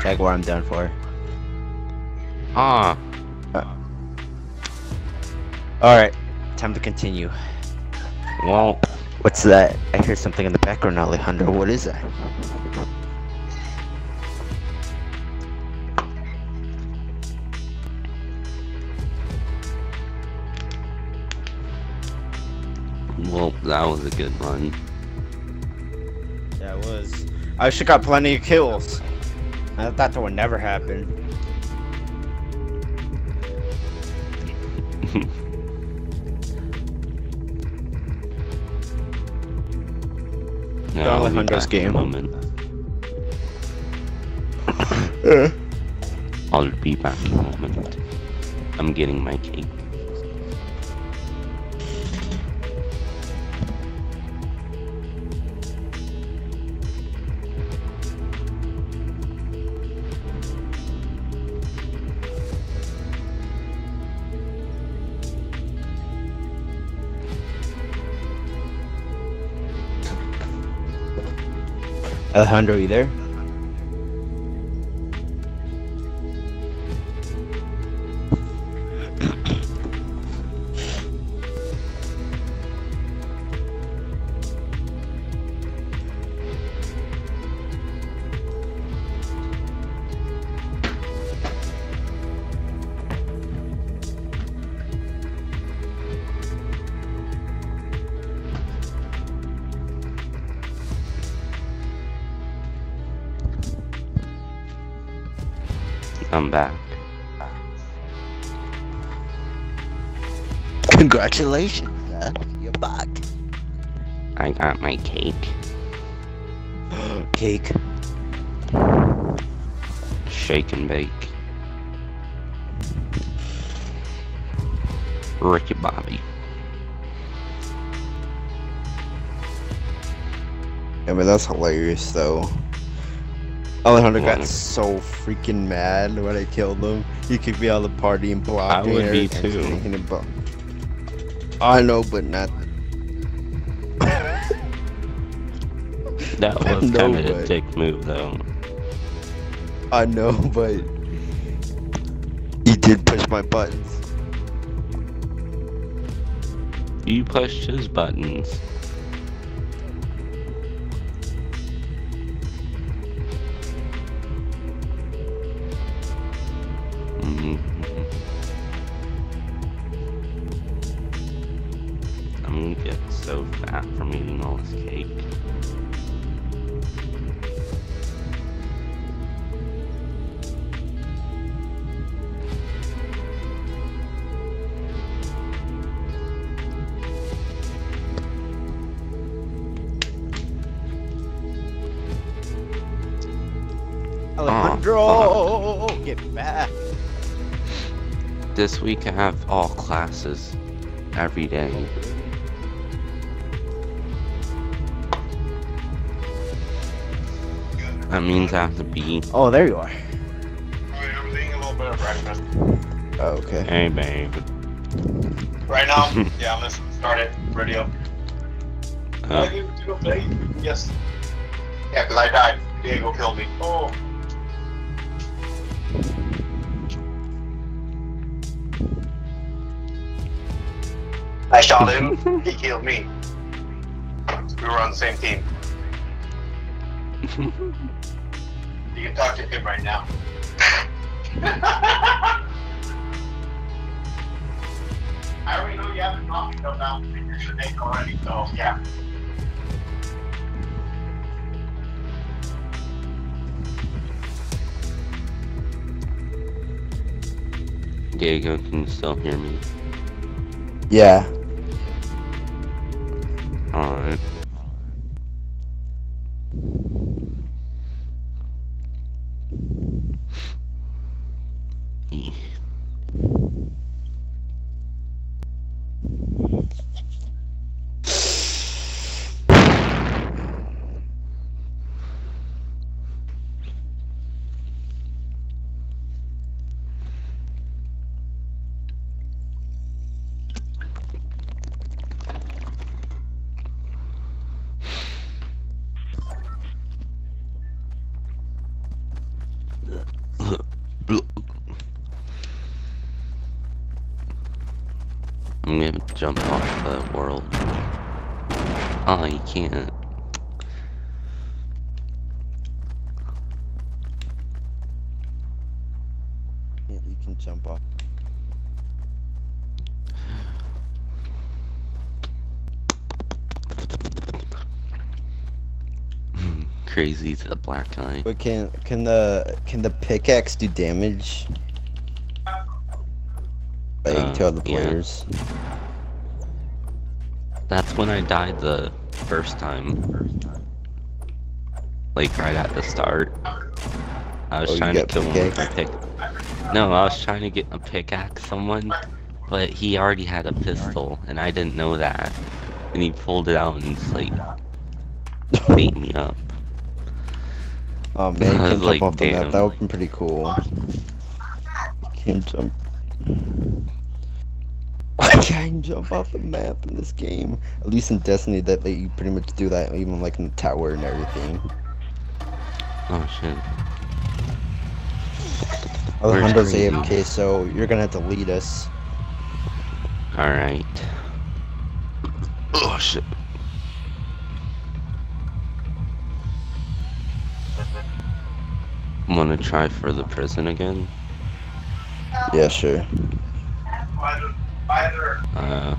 Jaguar, I'm done for. Ah. All right, time to continue. Well, What's that? I hear something in the background, Alejandro. What is that? Well, that was a good run. That was. I should got plenty of kills. I thought that would never happen. No, I'll be Alejandro's back in a game. moment. Eh. I'll be back in a moment. I'm getting my cake. Alejandro you there? Congratulations. You're back. I got my cake. Cake. Shake and bake. Ricky Bobby. I mean, that's hilarious, though. Alejandro got so freaking mad when I killed him. He kicked me out of the party and blocked I would be too. And he blo- I know, but not. That was kind of a dick move, though. I know, but he did push my buttons. You pushed his buttons. Eating all this cake. Alejandro, ah, get back. This week I have all classes every day. That means I have to be. Oh, there you are. Alright, I'm eating a little bit of breakfast. Okay. Hey, babe. Right now? yeah, I'm gonna start it. Radio. Uh, Yes. Yeah, because I died. Diego killed me. Oh. I shot him. he killed me. We were on the same team. You can talk to him right now. I already know you haven't talked to him about your snake already, so yeah. Diego, can you still hear me? Yeah. To the black guy. But can can the can the pickaxe do damage? Like Uh, to other yeah. players? That's when I died the first time. Like right at the start. I was Oh, trying to kill him with a pickaxe? pick. No, I was trying to get a pickaxe someone, but he already had a pistol, and I didn't know that. And he pulled it out and just like beat me up. Oh man, you I can was jump like, off the damn. map. That would be pretty cool. Can't jump. I can jump off the map in this game. At least in Destiny, that you pretty much do that, even like in the tower and everything. Oh shit. Alejandro's crazy? AFK, so you're gonna have to lead us. Alright. Oh shit. Wanna try for the prison again? Yeah, sure. Uh,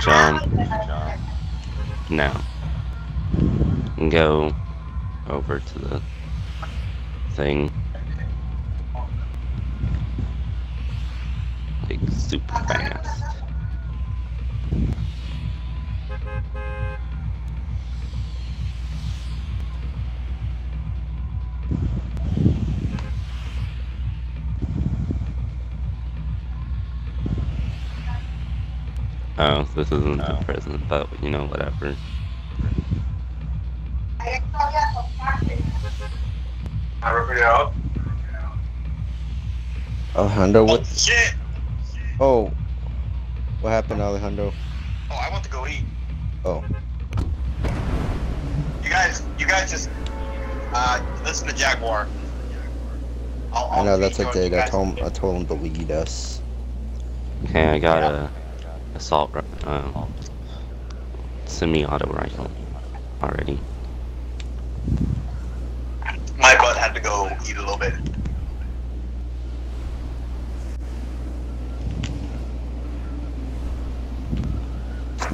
jump. Now. And go over to the thing. Like super fast. Oh, this isn't the present, but you know, whatever. Everybody out? Alejandro, Oh, what? shit! Oh, what happened, Alejandro? Oh, I want to go eat. Oh, You guys, you guys just, uh, listen to Jaguar. I'll, I know I'll that's be what I joining did. you I guys. told him, I told him to lead us. Okay, I got a assault ri- uh, semi-auto rifle already. My butt had to go eat a little bit.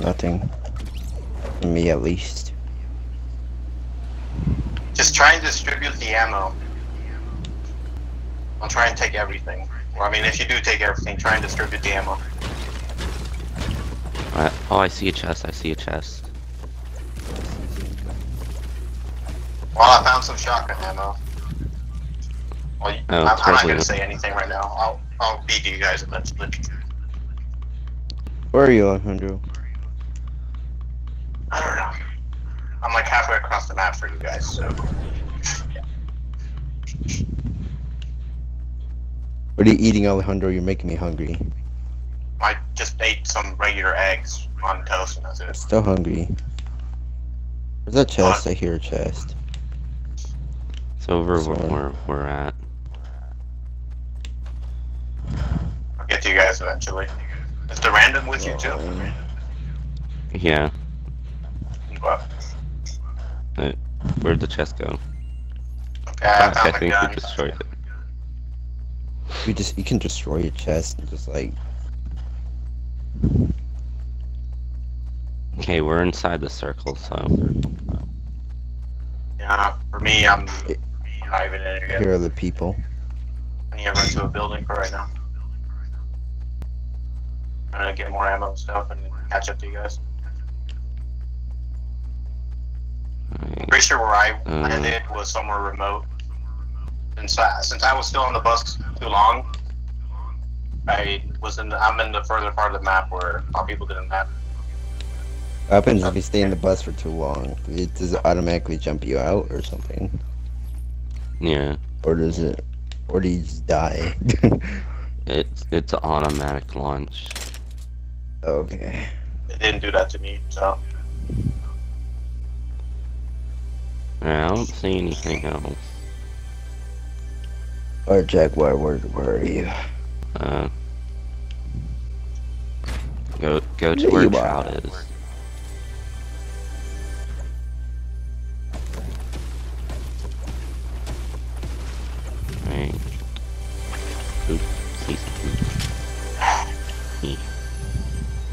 Nothing. For me, at least. Just try and distribute the ammo. I'll try and take everything. Or, I mean, if you do take everything, try and distribute the ammo. I, oh, I see a chest. I see a chest. Well, I found some shotgun ammo. Well, you- Oh, I'm, I'm not gonna say anything right now. I'll I'll beat you guys eventually. Where are you, Alejandro? I don't know. I'm like halfway across the map for you guys, so What are you eating, Alejandro? You're making me hungry. I just ate some regular eggs on toast and that's it. Still hungry. Where's that chest? I hear a chest. It's over where we're, we're at. I'll get to you guys eventually. Is the random with you too? Yeah. Well, uh, Where'd the chest go? okay, I I found the think gun. we destroyed it. You just you can destroy your chest and just like Okay, we're inside the circle, so Yeah, for me, I'm not even in it yet. hear other people. I need to run to a building for right now. I'm gonna get more ammo and stuff and catch up to you guys. alright. Pretty sure where I Uh. was somewhere remote. Since I, since I was still on the bus too long, I was in. The, I'm in the further part of the map where a lot of people didn't map. What happens if you stay in the bus for too long? It does it automatically jump you out or something, yeah, or does it, or do you just die? it's it's an automatic launch. okay. It didn't do that to me, so I don't see anything else. Or Jaguar, where where are you? Uh, go go to There where you Trout are. is. Right. Oop, see something. Yeah.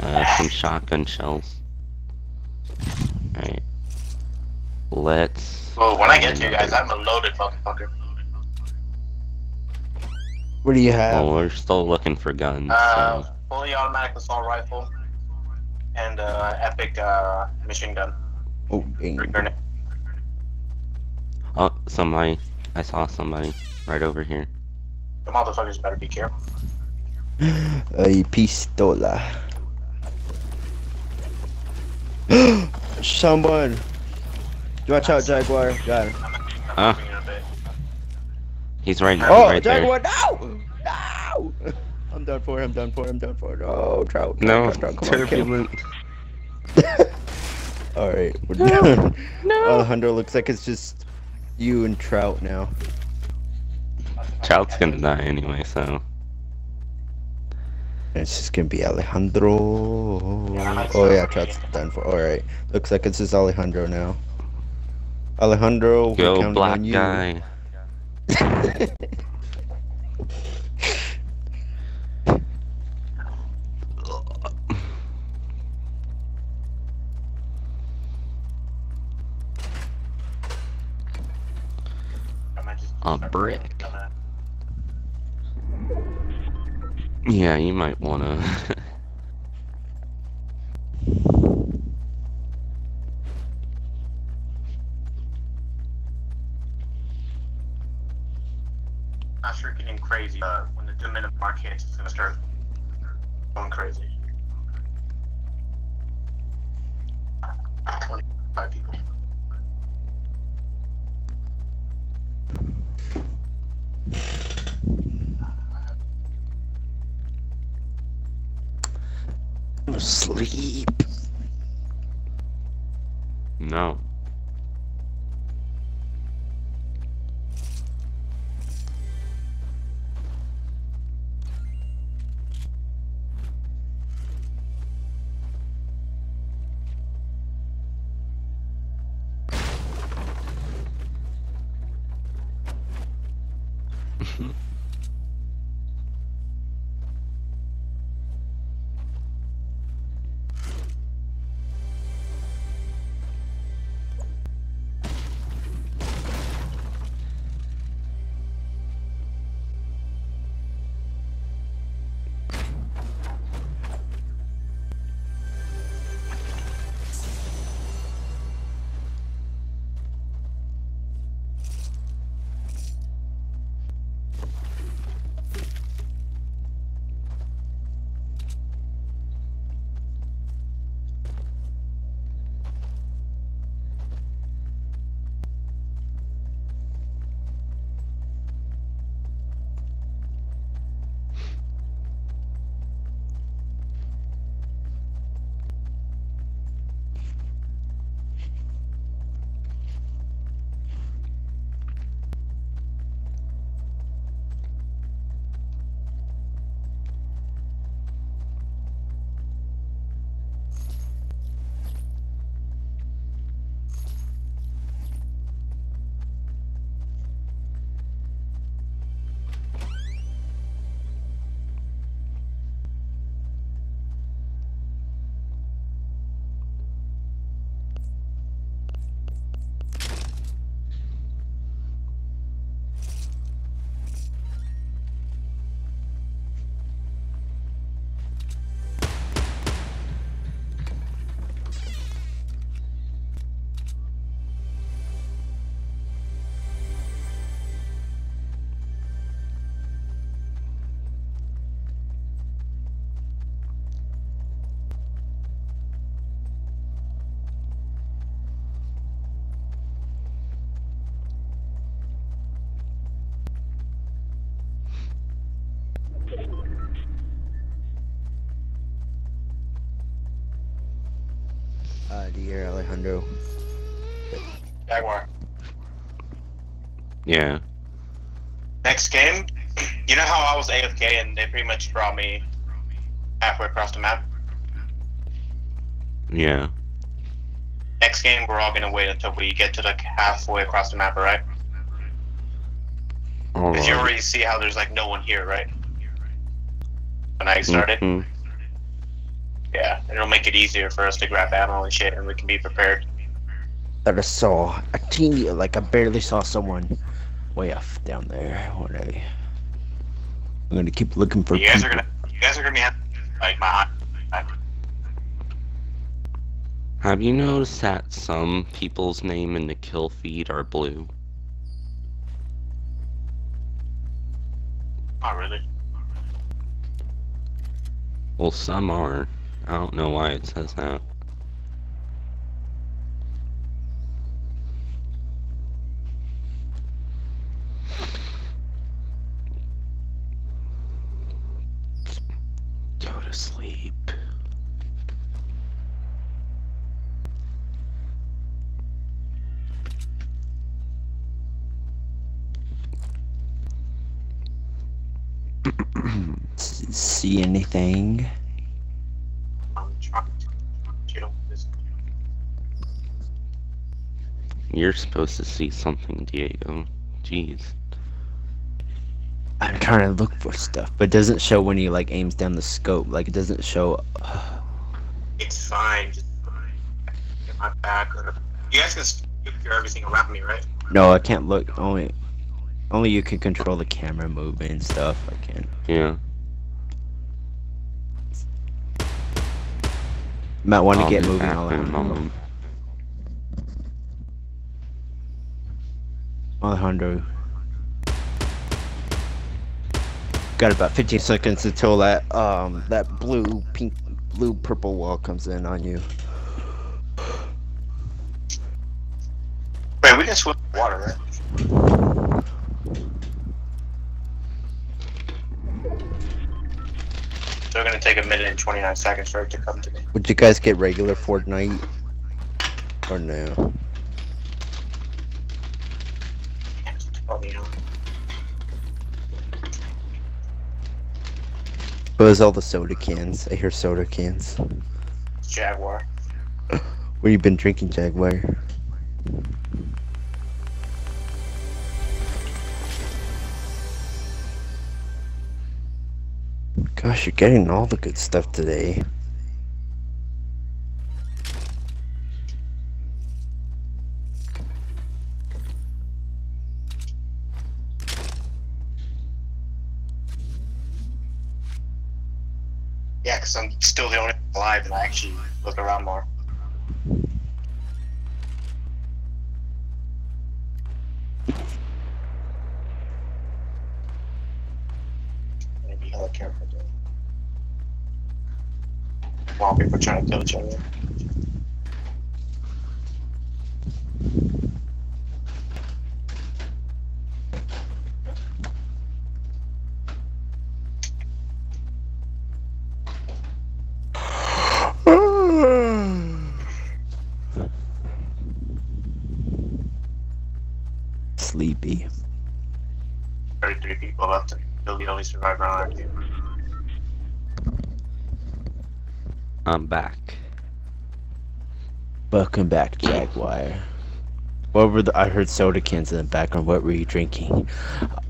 Uh, some shotgun shells. Alright. Let's. well, when I get to you guys, I'm a loaded motherfucker. What do you have? Well, we're still looking for guns. Uh, so. fully automatic assault rifle and uh, epic uh, machine gun. Oh, dang. Three grenade. Oh, somebody. I saw somebody right over here. The motherfuckers better be careful. A pistola. Someone. Watch out, Jaguar. Got him. I'm gonna Huh? in a bit. He's right, Oh, right there. Jaguar, no! No! I'm done for. I'm done for. I'm done for. Oh, Trout. Trout, No, Trout, Trout, come on, him. turbulent. All right, we're done. No. Uh, Alejandro looks like it's just you and Trout now. Trout's gonna die anyway, so. It's just gonna be Alejandro. Oh yeah, Trout's done for. All right, looks like it's just Alejandro now. Alejandro, we're Go, black on you. guy. A brick. Yeah, you might wanna. Not sure getting crazy. Uh, when the two minute mark hits, it's gonna start going crazy. Dear Alejandro. Jaguar. Yeah. Next game, you know how I was AFK and they pretty much brought me halfway across the map? Yeah. Next game, we're all gonna wait until we get to like halfway across the map, alright? Because you already see how there's like no one here, right? When I started? Mhm. Yeah, it'll make it easier for us to grab ammo and shit and we can be prepared. That I saw a teeny, like I barely saw someone way off down there. What are they? I'm gonna keep looking for You guys are gonna, you guys are gonna be like my Have you noticed that some people's name in the kill feed are blue? Not really. Well, some are. I don't know why it says that. Go to sleep. See anything? You're supposed to see something, Diego. Jeez. I'm trying to look for stuff, but it doesn't show when he like aims down the scope. Like it doesn't show. Uh, it's fine. Just get my back. Or... You guys can secure everything around me, right? No, I can't look. Only, only you can control the camera movement and stuff. I can. Yeah. Might want to get moving back all in around. Alejandro. Got about 15 seconds until that um that blue, pink, blue, purple wall comes in on you. Wait, we can swim water, right? They're gonna take a minute and 29 seconds for it to come to me. Would you guys get regular Fortnite? Or no? Oh, you know. Where's all the soda cans? I hear soda cans. Jaguar. What you been drinking, Jaguar? Gosh, you're getting all the good stuff today. Still the only one alive and I actually look around more. Maybe hella careful doing. While people trying to kill each other. Left and still the only survivor on our team. I'm back. Welcome back, Jaguar. What were the? I heard soda cans in the background. What were you drinking?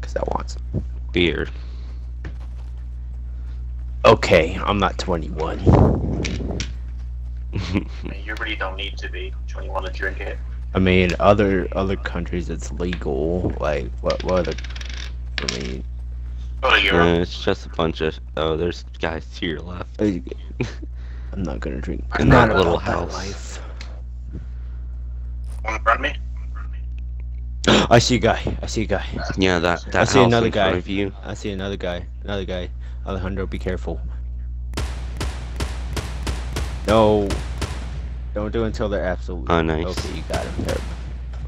Cause I want some. Beer. Okay, I'm not 21. I mean, you really don't need to be 21 to drink it. I mean, other other countries it's legal. Like what? What other? I mean, Go to Uh, Europe. it's just a bunch of. Oh, there's guys to your left. I- I'm not gonna drink. In I'm that not little that house. life. Want to front me? I see a guy. I see a guy. Yeah, that that see house another in guy. front of you. I see another guy. Another guy. Alejandro, be careful. No. Don't do it until they're absolutely. Oh, nice. Okay, you got him there.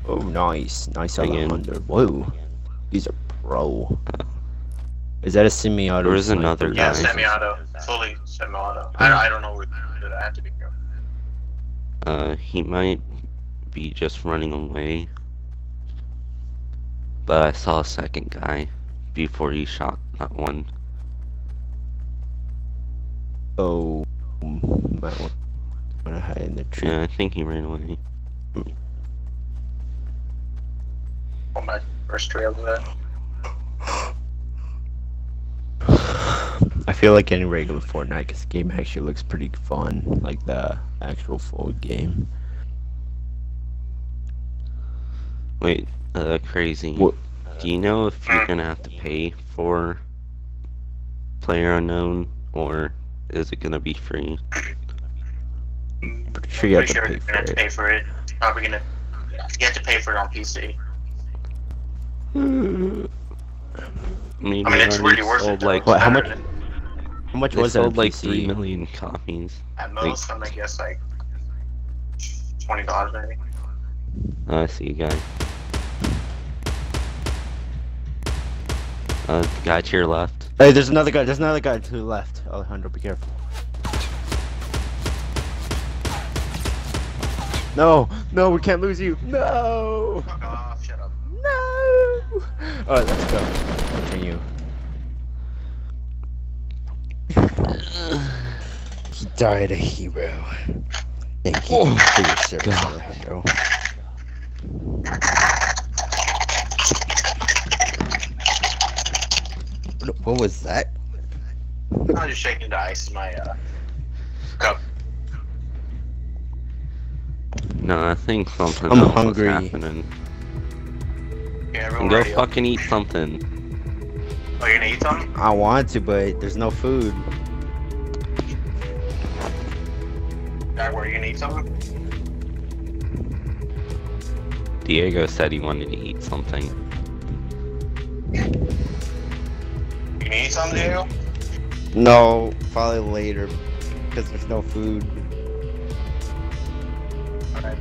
Oh, nice. Nice Again. Alejandro. Whoa. He's a pro. Is that a semi-auto? There is sniper? another guy? Yeah, semi-auto. Fully semi-auto. I, I don't know where I have to be careful. Uh, he might be just running away. But I saw a second guy before he shot that one. Oh. Might want to hide in the tree. Yeah, I think he ran away. On my first trail to that. I feel like any regular Fortnite, because the game actually looks pretty fun, like the actual full game. Wait, uh, crazy. What? Do you know if you're gonna have to pay for Player Unknown, or is it gonna be free? Pretty sure you have Pretty to sure pay you're for gonna have to it. pay for it. Probably gonna. You have to pay for it on PC. I mean, I mean, it's really worth it. like. What, how much- than- How much they was that on sold like three million copies. At most, I'm gonna guess like twenty dollars maybe. Oh, I see you guy. Uh, guy to your left. Hey, there's another guy. There's another guy to the left. Alejandro, be careful. No, no, we can't lose you. No, Fuck off! Shut up. no. All right, let's go. Continue. He died a hero. Thank you for your service, Alejandro. What- What was that? I'm just shaking the ice in my uh, cup. No, I think something I'm else was hungry. happening. Yeah, everyone Go ready up. fucking eat something. Oh, you're gonna eat something? I want to, but there's no food. Alright, where you gonna eat something? Diego said he wanted to eat something. You gonna eat something, Diego? No, probably later, because there's no food. Alright.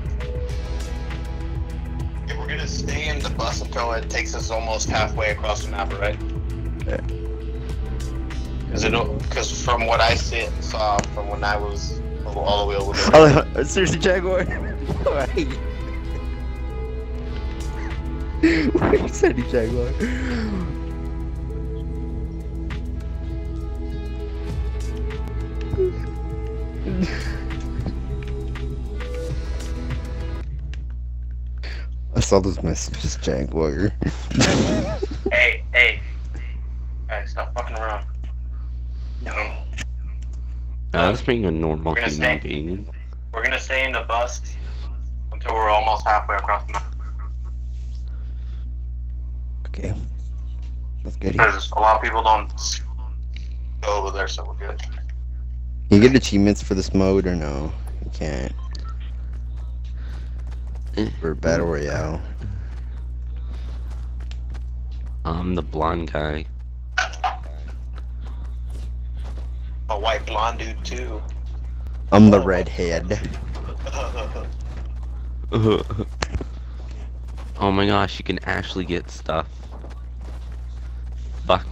If we're gonna stay in the bus until it takes us almost halfway across the map, right? Yeah. Cause it, cause from what I see, saw from when I was all the way over there. Oh, seriously, Jaguar. Why? Why you said Jaguar? I saw those messages, Jaguar. Hey, hey. Hey, stop fucking around. No. I was being a normal human stay. being. We're gonna stay in the bus until we're almost halfway across the map. okay. That's good. Because a lot of people don't go over there, so we're good. Can you get achievements for this mode or no? You can't. Eh. For Battle Royale. I'm the blonde guy. A white blonde dude too. I'm the redhead. oh my gosh, you can actually get stuff. Fuck.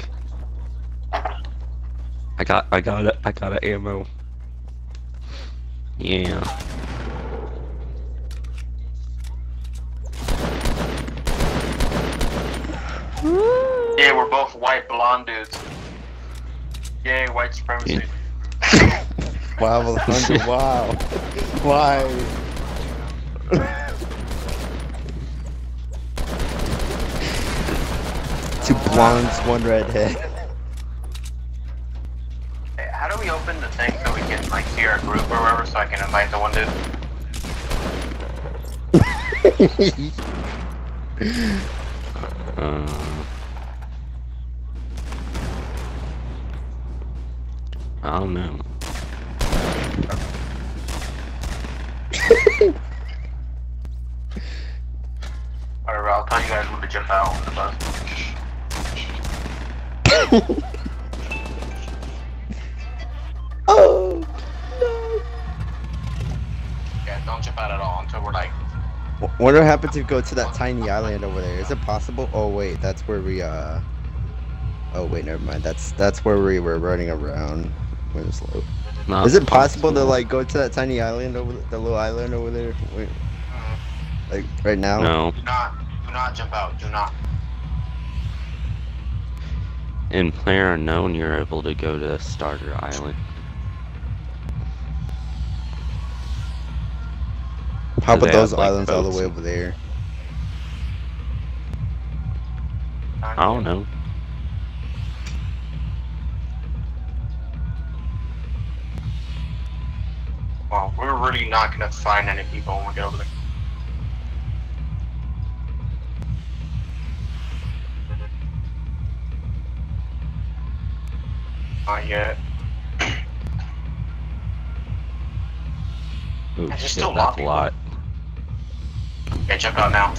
I got, I got it, I got a ammo. Yeah. yeah, we're both white blonde dudes. Yay, white supremacy. Wow, Alejandro, wow. Why? Two blondes, one redhead. Hey, how do we open the thing so we can like see our group or whatever so I can invite the one dude? Uh, I don't know. Whatever, I'll tell you guys when to jump out on the bus. oh, Yeah, don't jump out at all until we're like no. Wonder what happens if we go to that tiny island over there? Is it possible? Oh wait, that's where we uh. Oh wait, never mind. That's that's where we were running around. Where this low. Not Is it possible to like go to that tiny island over the little island over there? Wait, mm, like right now? No. do not do not jump out. Do not. In player unknown, you're able to go to Starter Island. How Do about those have, like, islands all the way over there? I don't know. Well, we're really not gonna find any people when we get over there. Not yet. Ooh, There's shit, still a lot that's a lot. Okay, jump out now.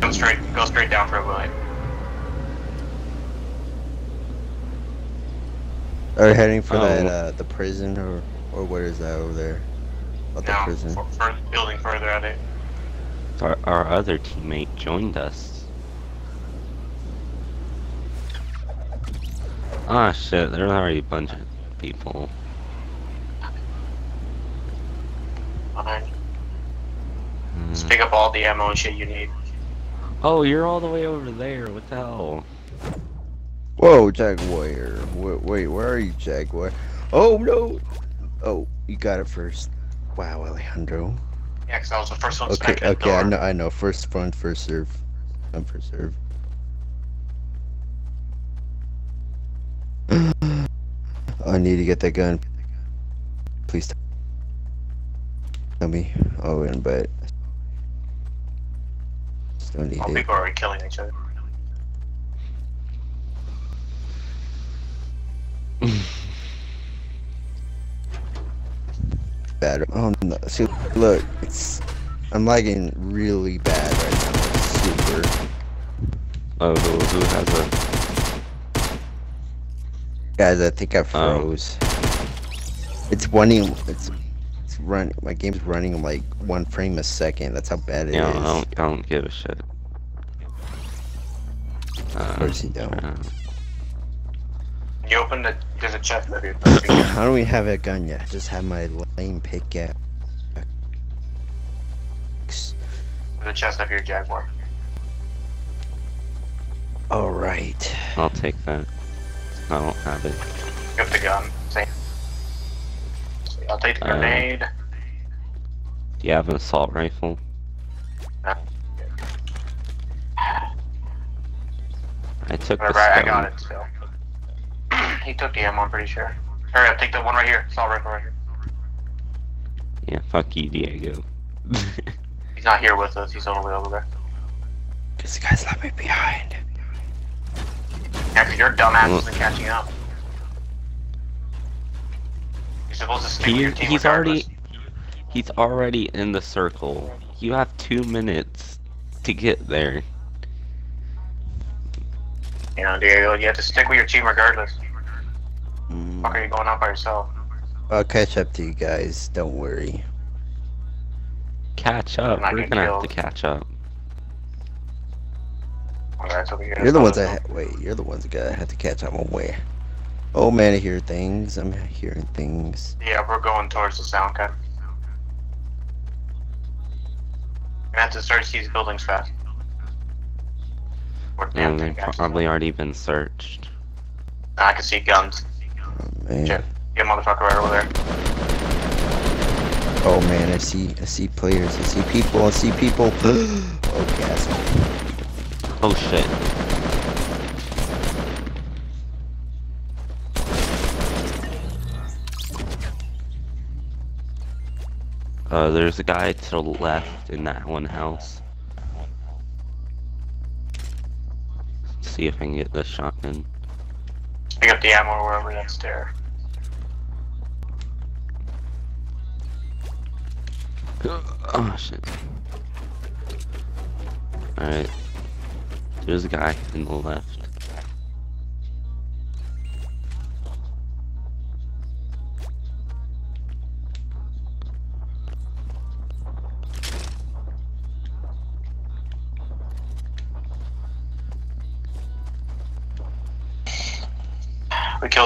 Go straight, go straight down for a minute. Are heading for Oh. that uh the prison or or where is that over there? Oh, the Now, prison. for, for building further at it. Our, our other teammate joined us. Ah shit, there's already a bunch of people. Fine. Hmm. Just pick up all the ammo and shit you need. Oh, you're all the way over there. What the hell? Whoa, Jaguar. Wait, wait, where are you, Jaguar? Oh no! Oh, you got it first. Wow, Alejandro. Yeah, 'cause I was the first one to Okay, okay, I know, I know. First fun, first serve. I'm first serve. I need to get that gun. Please tell me. Oh, bet. Still need All it. people are already killing each other. bad. Oh no! See, look, it's I'm lagging really bad right now. Super. Oh, who, who has Guys, I think I Oh. froze. It's one e- It's it's run. My game's running like one frame a second. That's how bad it is. Yeah, I don't, I don't give a shit. Uh, Of course you don't. uh, You open the there's a chest over here. I don't even have a gun yet. I just have my lame pickaxe. There's a chest up here, Jaguar. All right. I'll take that. I don't have it. Get the gun. Same. I'll take the Uh, grenade. Do you have an assault rifle? I took the Whatever, I, I got it still. He took the ammo, I'm pretty sure. Hurry up, take the one right here. It's all right, right here. Yeah, fuck you, Diego. He's not here with us, he's all the way over there. Cause the guys left me behind. Yeah, 'cause your dumbass Well- isn't catching up. You're supposed to stick with he, your team he's already he's already in the circle. You have two minutes to get there. You know, Diego, you have to stick with your team regardless. Mm, Fuck are you going out by yourself? I'll catch up to you guys. Don't worry. Catch up. not We're gonna have to catch up. Alright, it's over here. You're the ones Let's that wait. You're the ones that gotta have to catch up on where. Oh man, I hear things. I'm hearing things. Yeah, we're going towards the sound cut. We're have to search these buildings fast. We're And they've probably already been searched. I can see guns. Oh man. Check. Yeah, motherfucker right over there. Oh man, I see. I see players. I see people. I see people. oh gas. Oh shit. Uh, there's a guy to the left in that one house. See if I can get this shotgun. Pick up the ammo wherever that's there. Oh shit. Alright. There's a guy in the left.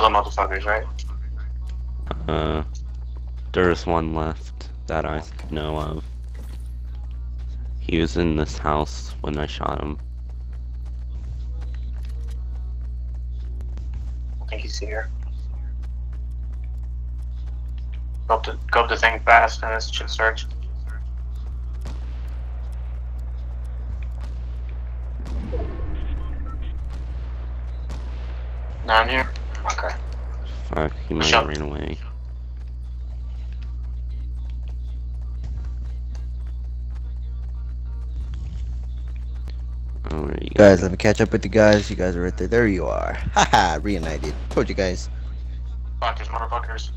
The motherfuckers, right? Uh, there's one left that I know of. He was in this house when I shot him. I think he's here. Go up the go up the thing fast and this should search. Down here? Okay. Fuck, he might have ran away. Oh, there you go. Guys, let me catch up with you guys. You guys are right there. There you are. Haha, reunited. Told you guys. Fuck these motherfuckers.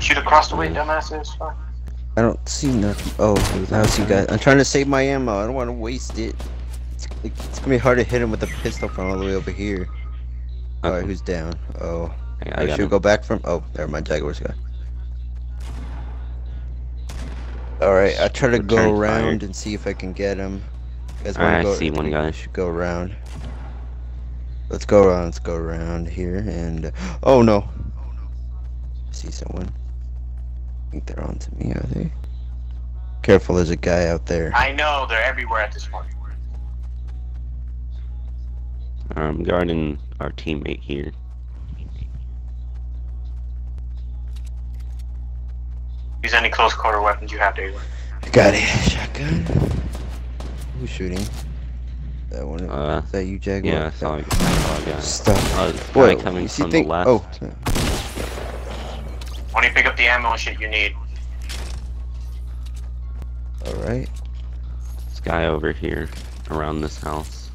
Shoot across the way, dumbasses. I don't see nothing. Oh, I see you guys. I'm trying to save my ammo. I don't want to waste it. It's, it's gonna be hard to hit him with a pistol from all the way over here. Alright, who's down? Oh, I, I, I should him. go back from. Oh, never mind. Jaguar's guy. Alright, I try to go around fire. and see if I can get him. You guys Alright, wanna I see one guy. Should go around. Let's go around. Let's go around here and. Oh no! I see someone. I think they're on to me. Are they? Careful, there's a guy out there. I know they're everywhere at this point. I'm guarding our teammate here. Use any close quarter weapons you have, David. Got it. Shotgun. Who's shooting? That one. Uh, is that you, Jaguar? Yeah, I saw, I saw a guy. Stop. Uh, this guy Wait, coming you see from thing- the left. Oh, Why don't you pick up the ammo and shit you need? all right. This guy over here, around this house.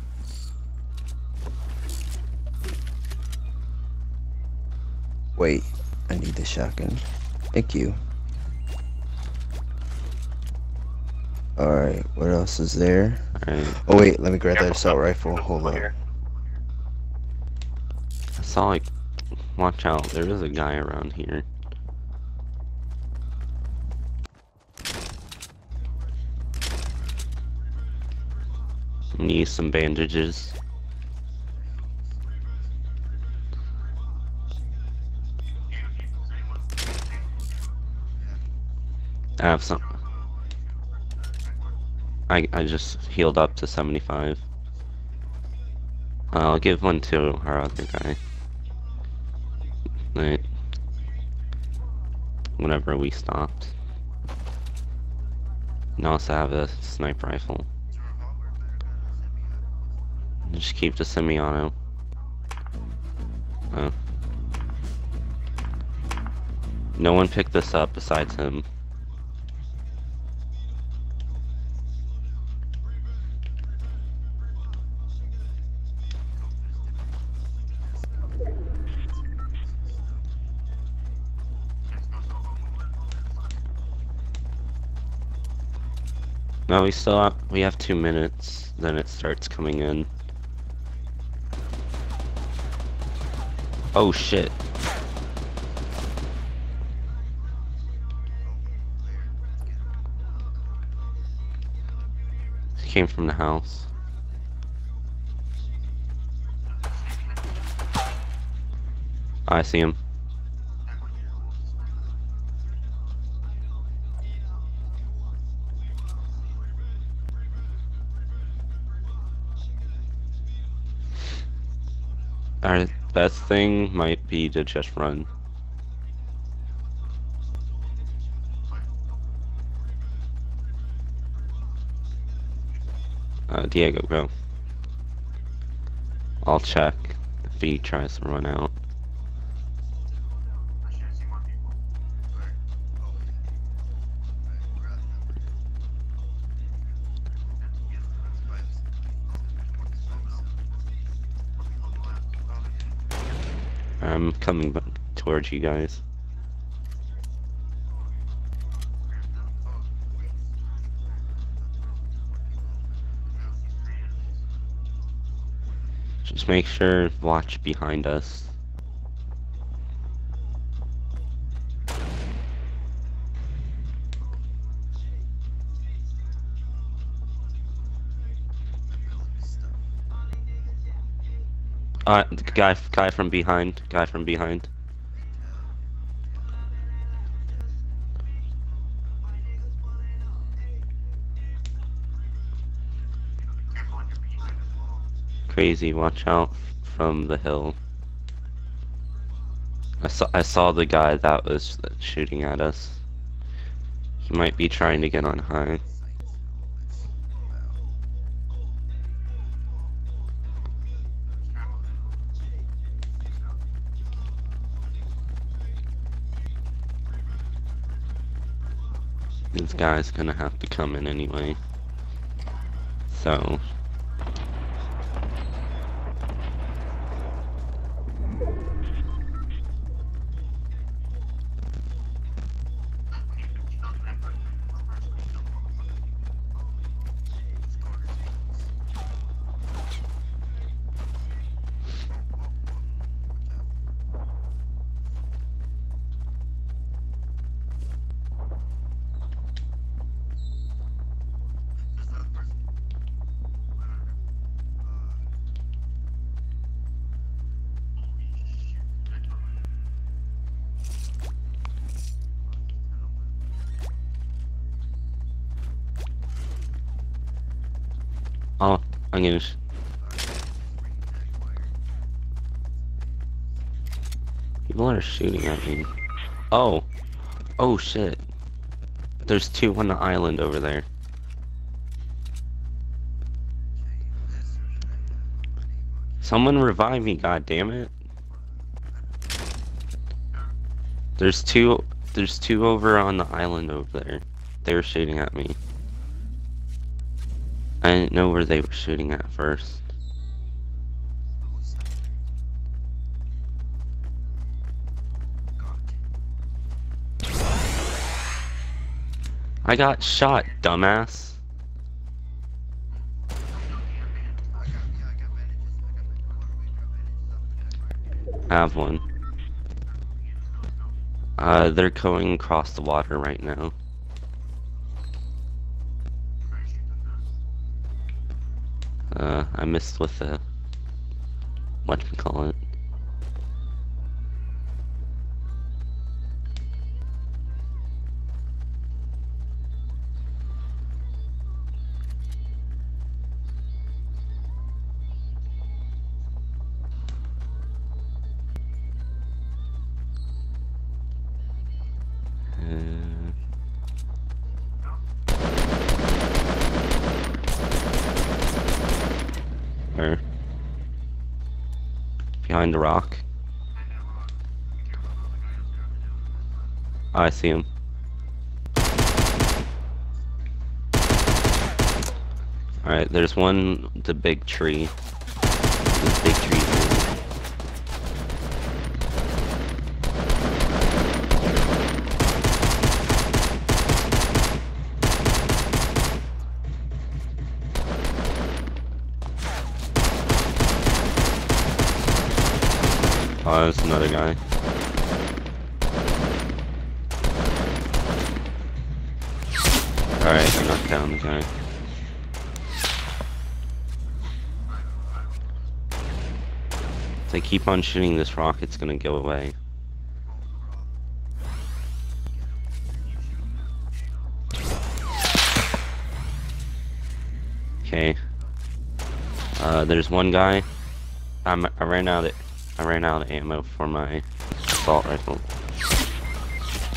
Wait, I need the shotgun. Thank you. Alright, what else is there? Alright. Oh wait, let me grab that assault rifle. Hold on. I saw like watch out, there is a guy around here. Need some bandages. I have some. I I just healed up to 75. I'll give one to our other guy. Right. Whenever we stopped. And I also have a sniper rifle. Just keep the semi-auto. Oh. No one picked this up besides him. No, we still have, we have two minutes, then it starts coming in. Oh shit. He came from the house. I see him. Our best thing might be to just run. Uh, Diego, go. I'll check if he tries to run out. I'm coming towards you guys. Just make sure, watch behind us. Uh, guy, guy from behind, guy from behind. Crazy, watch out from the hill. I saw, I saw the guy that was shooting at us. He might be trying to get on high. Guy's gonna have to come in anyway. So. Oh, I'm gonna. sh- People are shooting at me. Oh. Oh shit. There's two on the island over there. Someone revive me, god damn it. There's two there's two over on the island over there. They were shooting at me. I didn't know where they were shooting at first. I got shot, dumbass. Have one. Uh, they're going across the water right now. Uh, I missed with the... What do you call it? Rock. I see him. Alright, there's one, the big tree. This big tree. here. Oh, there's another guy. Alright, I knocked down the guy. If they keep on shooting this rock, it's gonna go away. Okay. Uh, there's one guy. I'm, I ran out of I ran out of ammo for my assault rifle.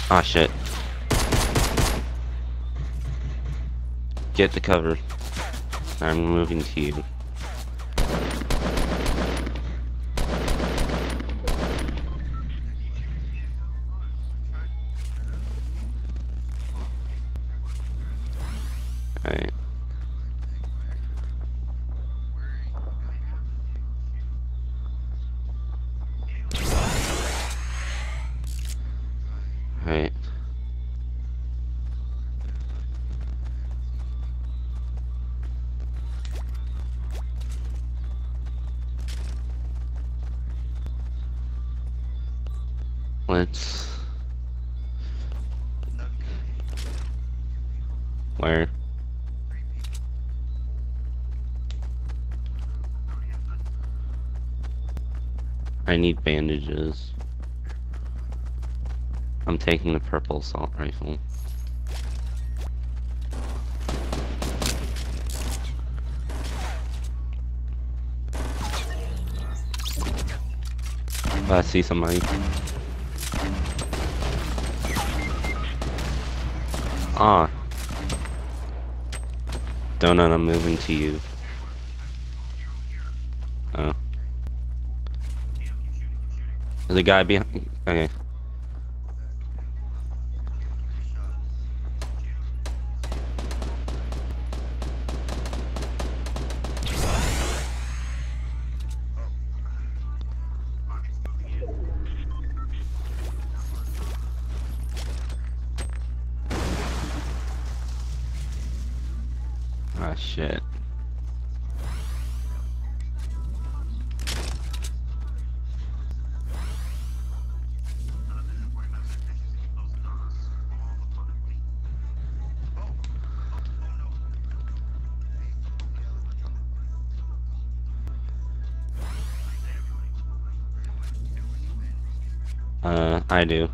Ah shit. Get the cover. I'm moving to you. Alright. Alright. Let's... Where? I need bandages. I'm taking the purple assault rifle. I see somebody. Ah. Donut, I'm moving to you. Oh. A guy behind. Okay. Uh, I do.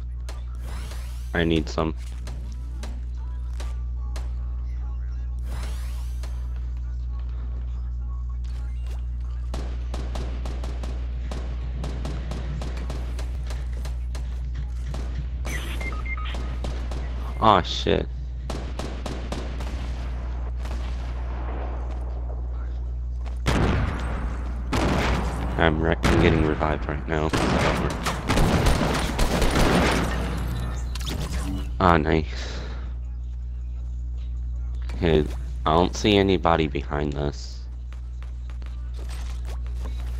I need some. Oh shit. I'm, I'm getting revived right now. Ah, nice. Okay, I don't see anybody behind us.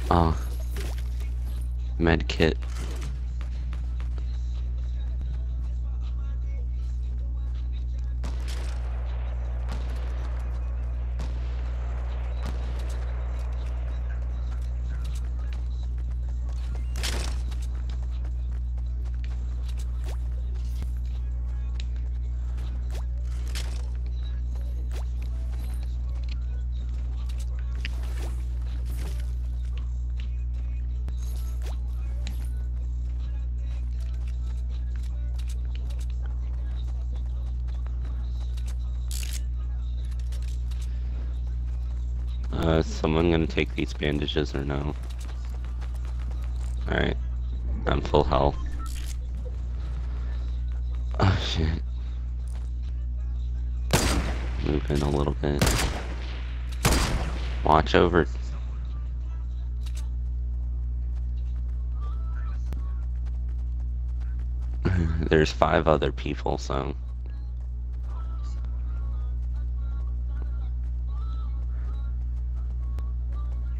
Oh. Med take these bandages or no? Alright. I'm full health. Oh shit. Move in a little bit. Watch over. There's five other people, so.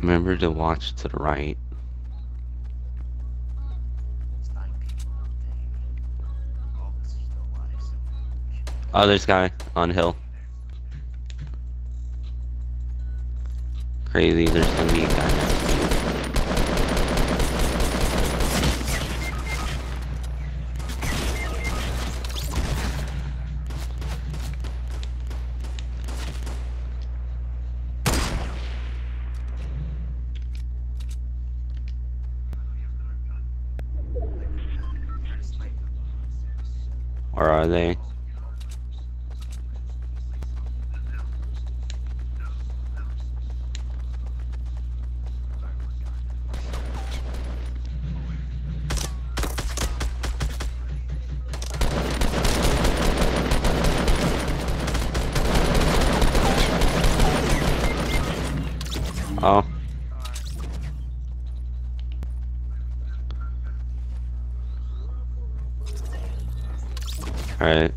Remember to watch to the right. Oh, there's guy on hill. Crazy, there's gonna be a guy next to you. Or are they? Oh. Alright. Alright.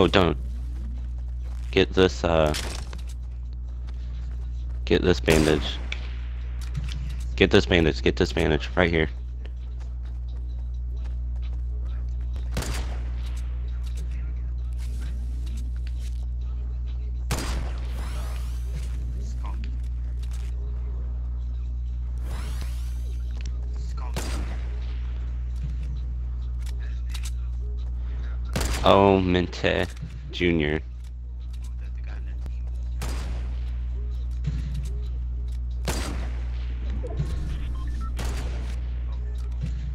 Oh, don't. Get this, uh... Get this bandage. Get this bandage, get this bandage, right here. Oh, Minte Jr.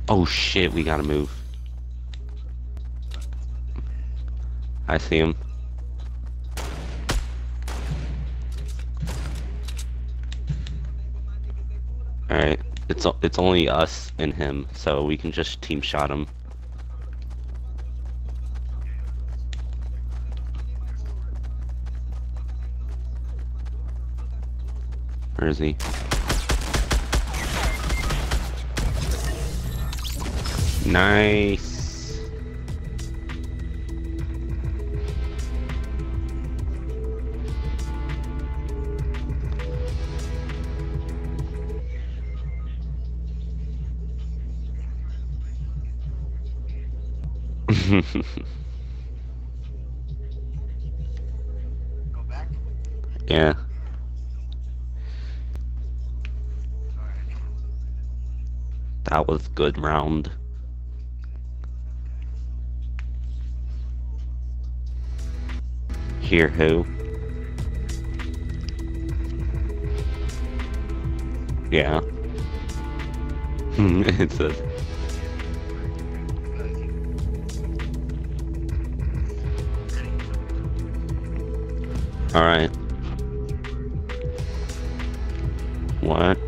Oh shit, we gotta move. I see him. Alright, it's it's only us and him, so we can just team shot him. Nice. Good round. Here who? Yeah. it says Alright. What?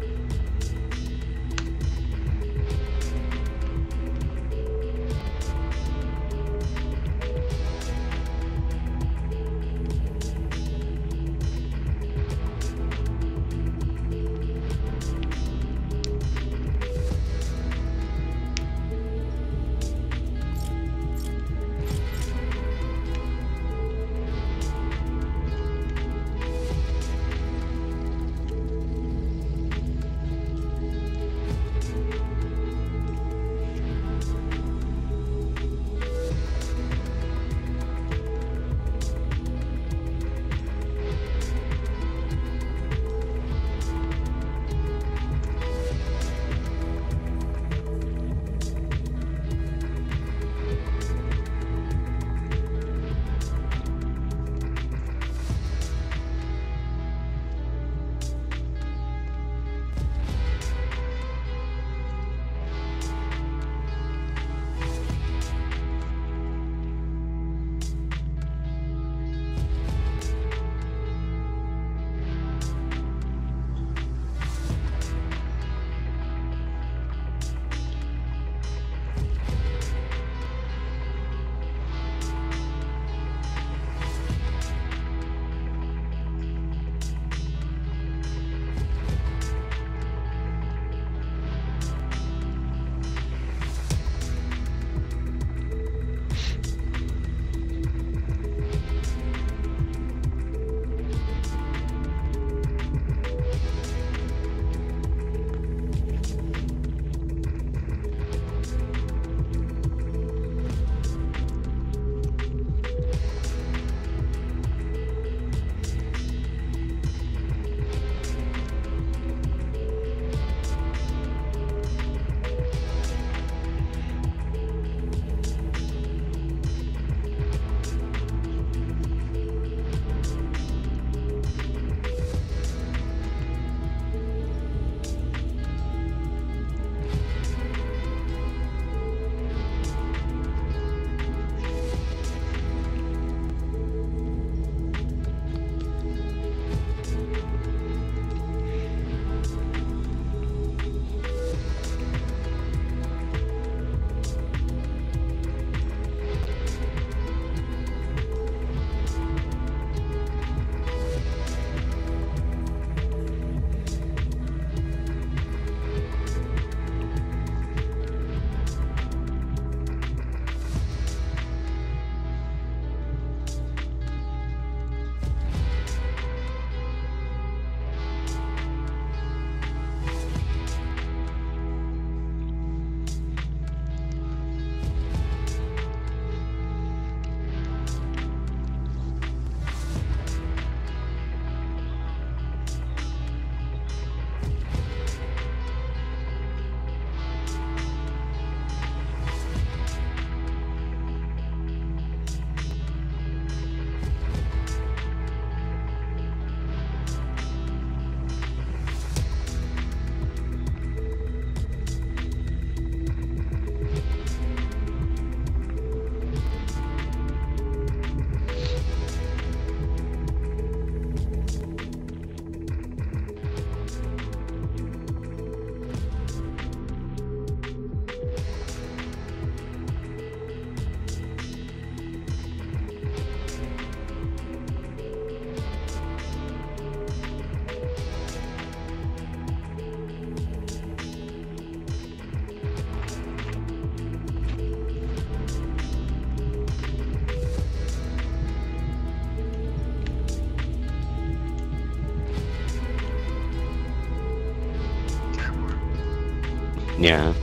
Yeah.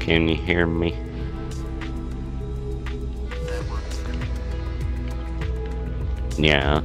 Can you hear me? Yeah.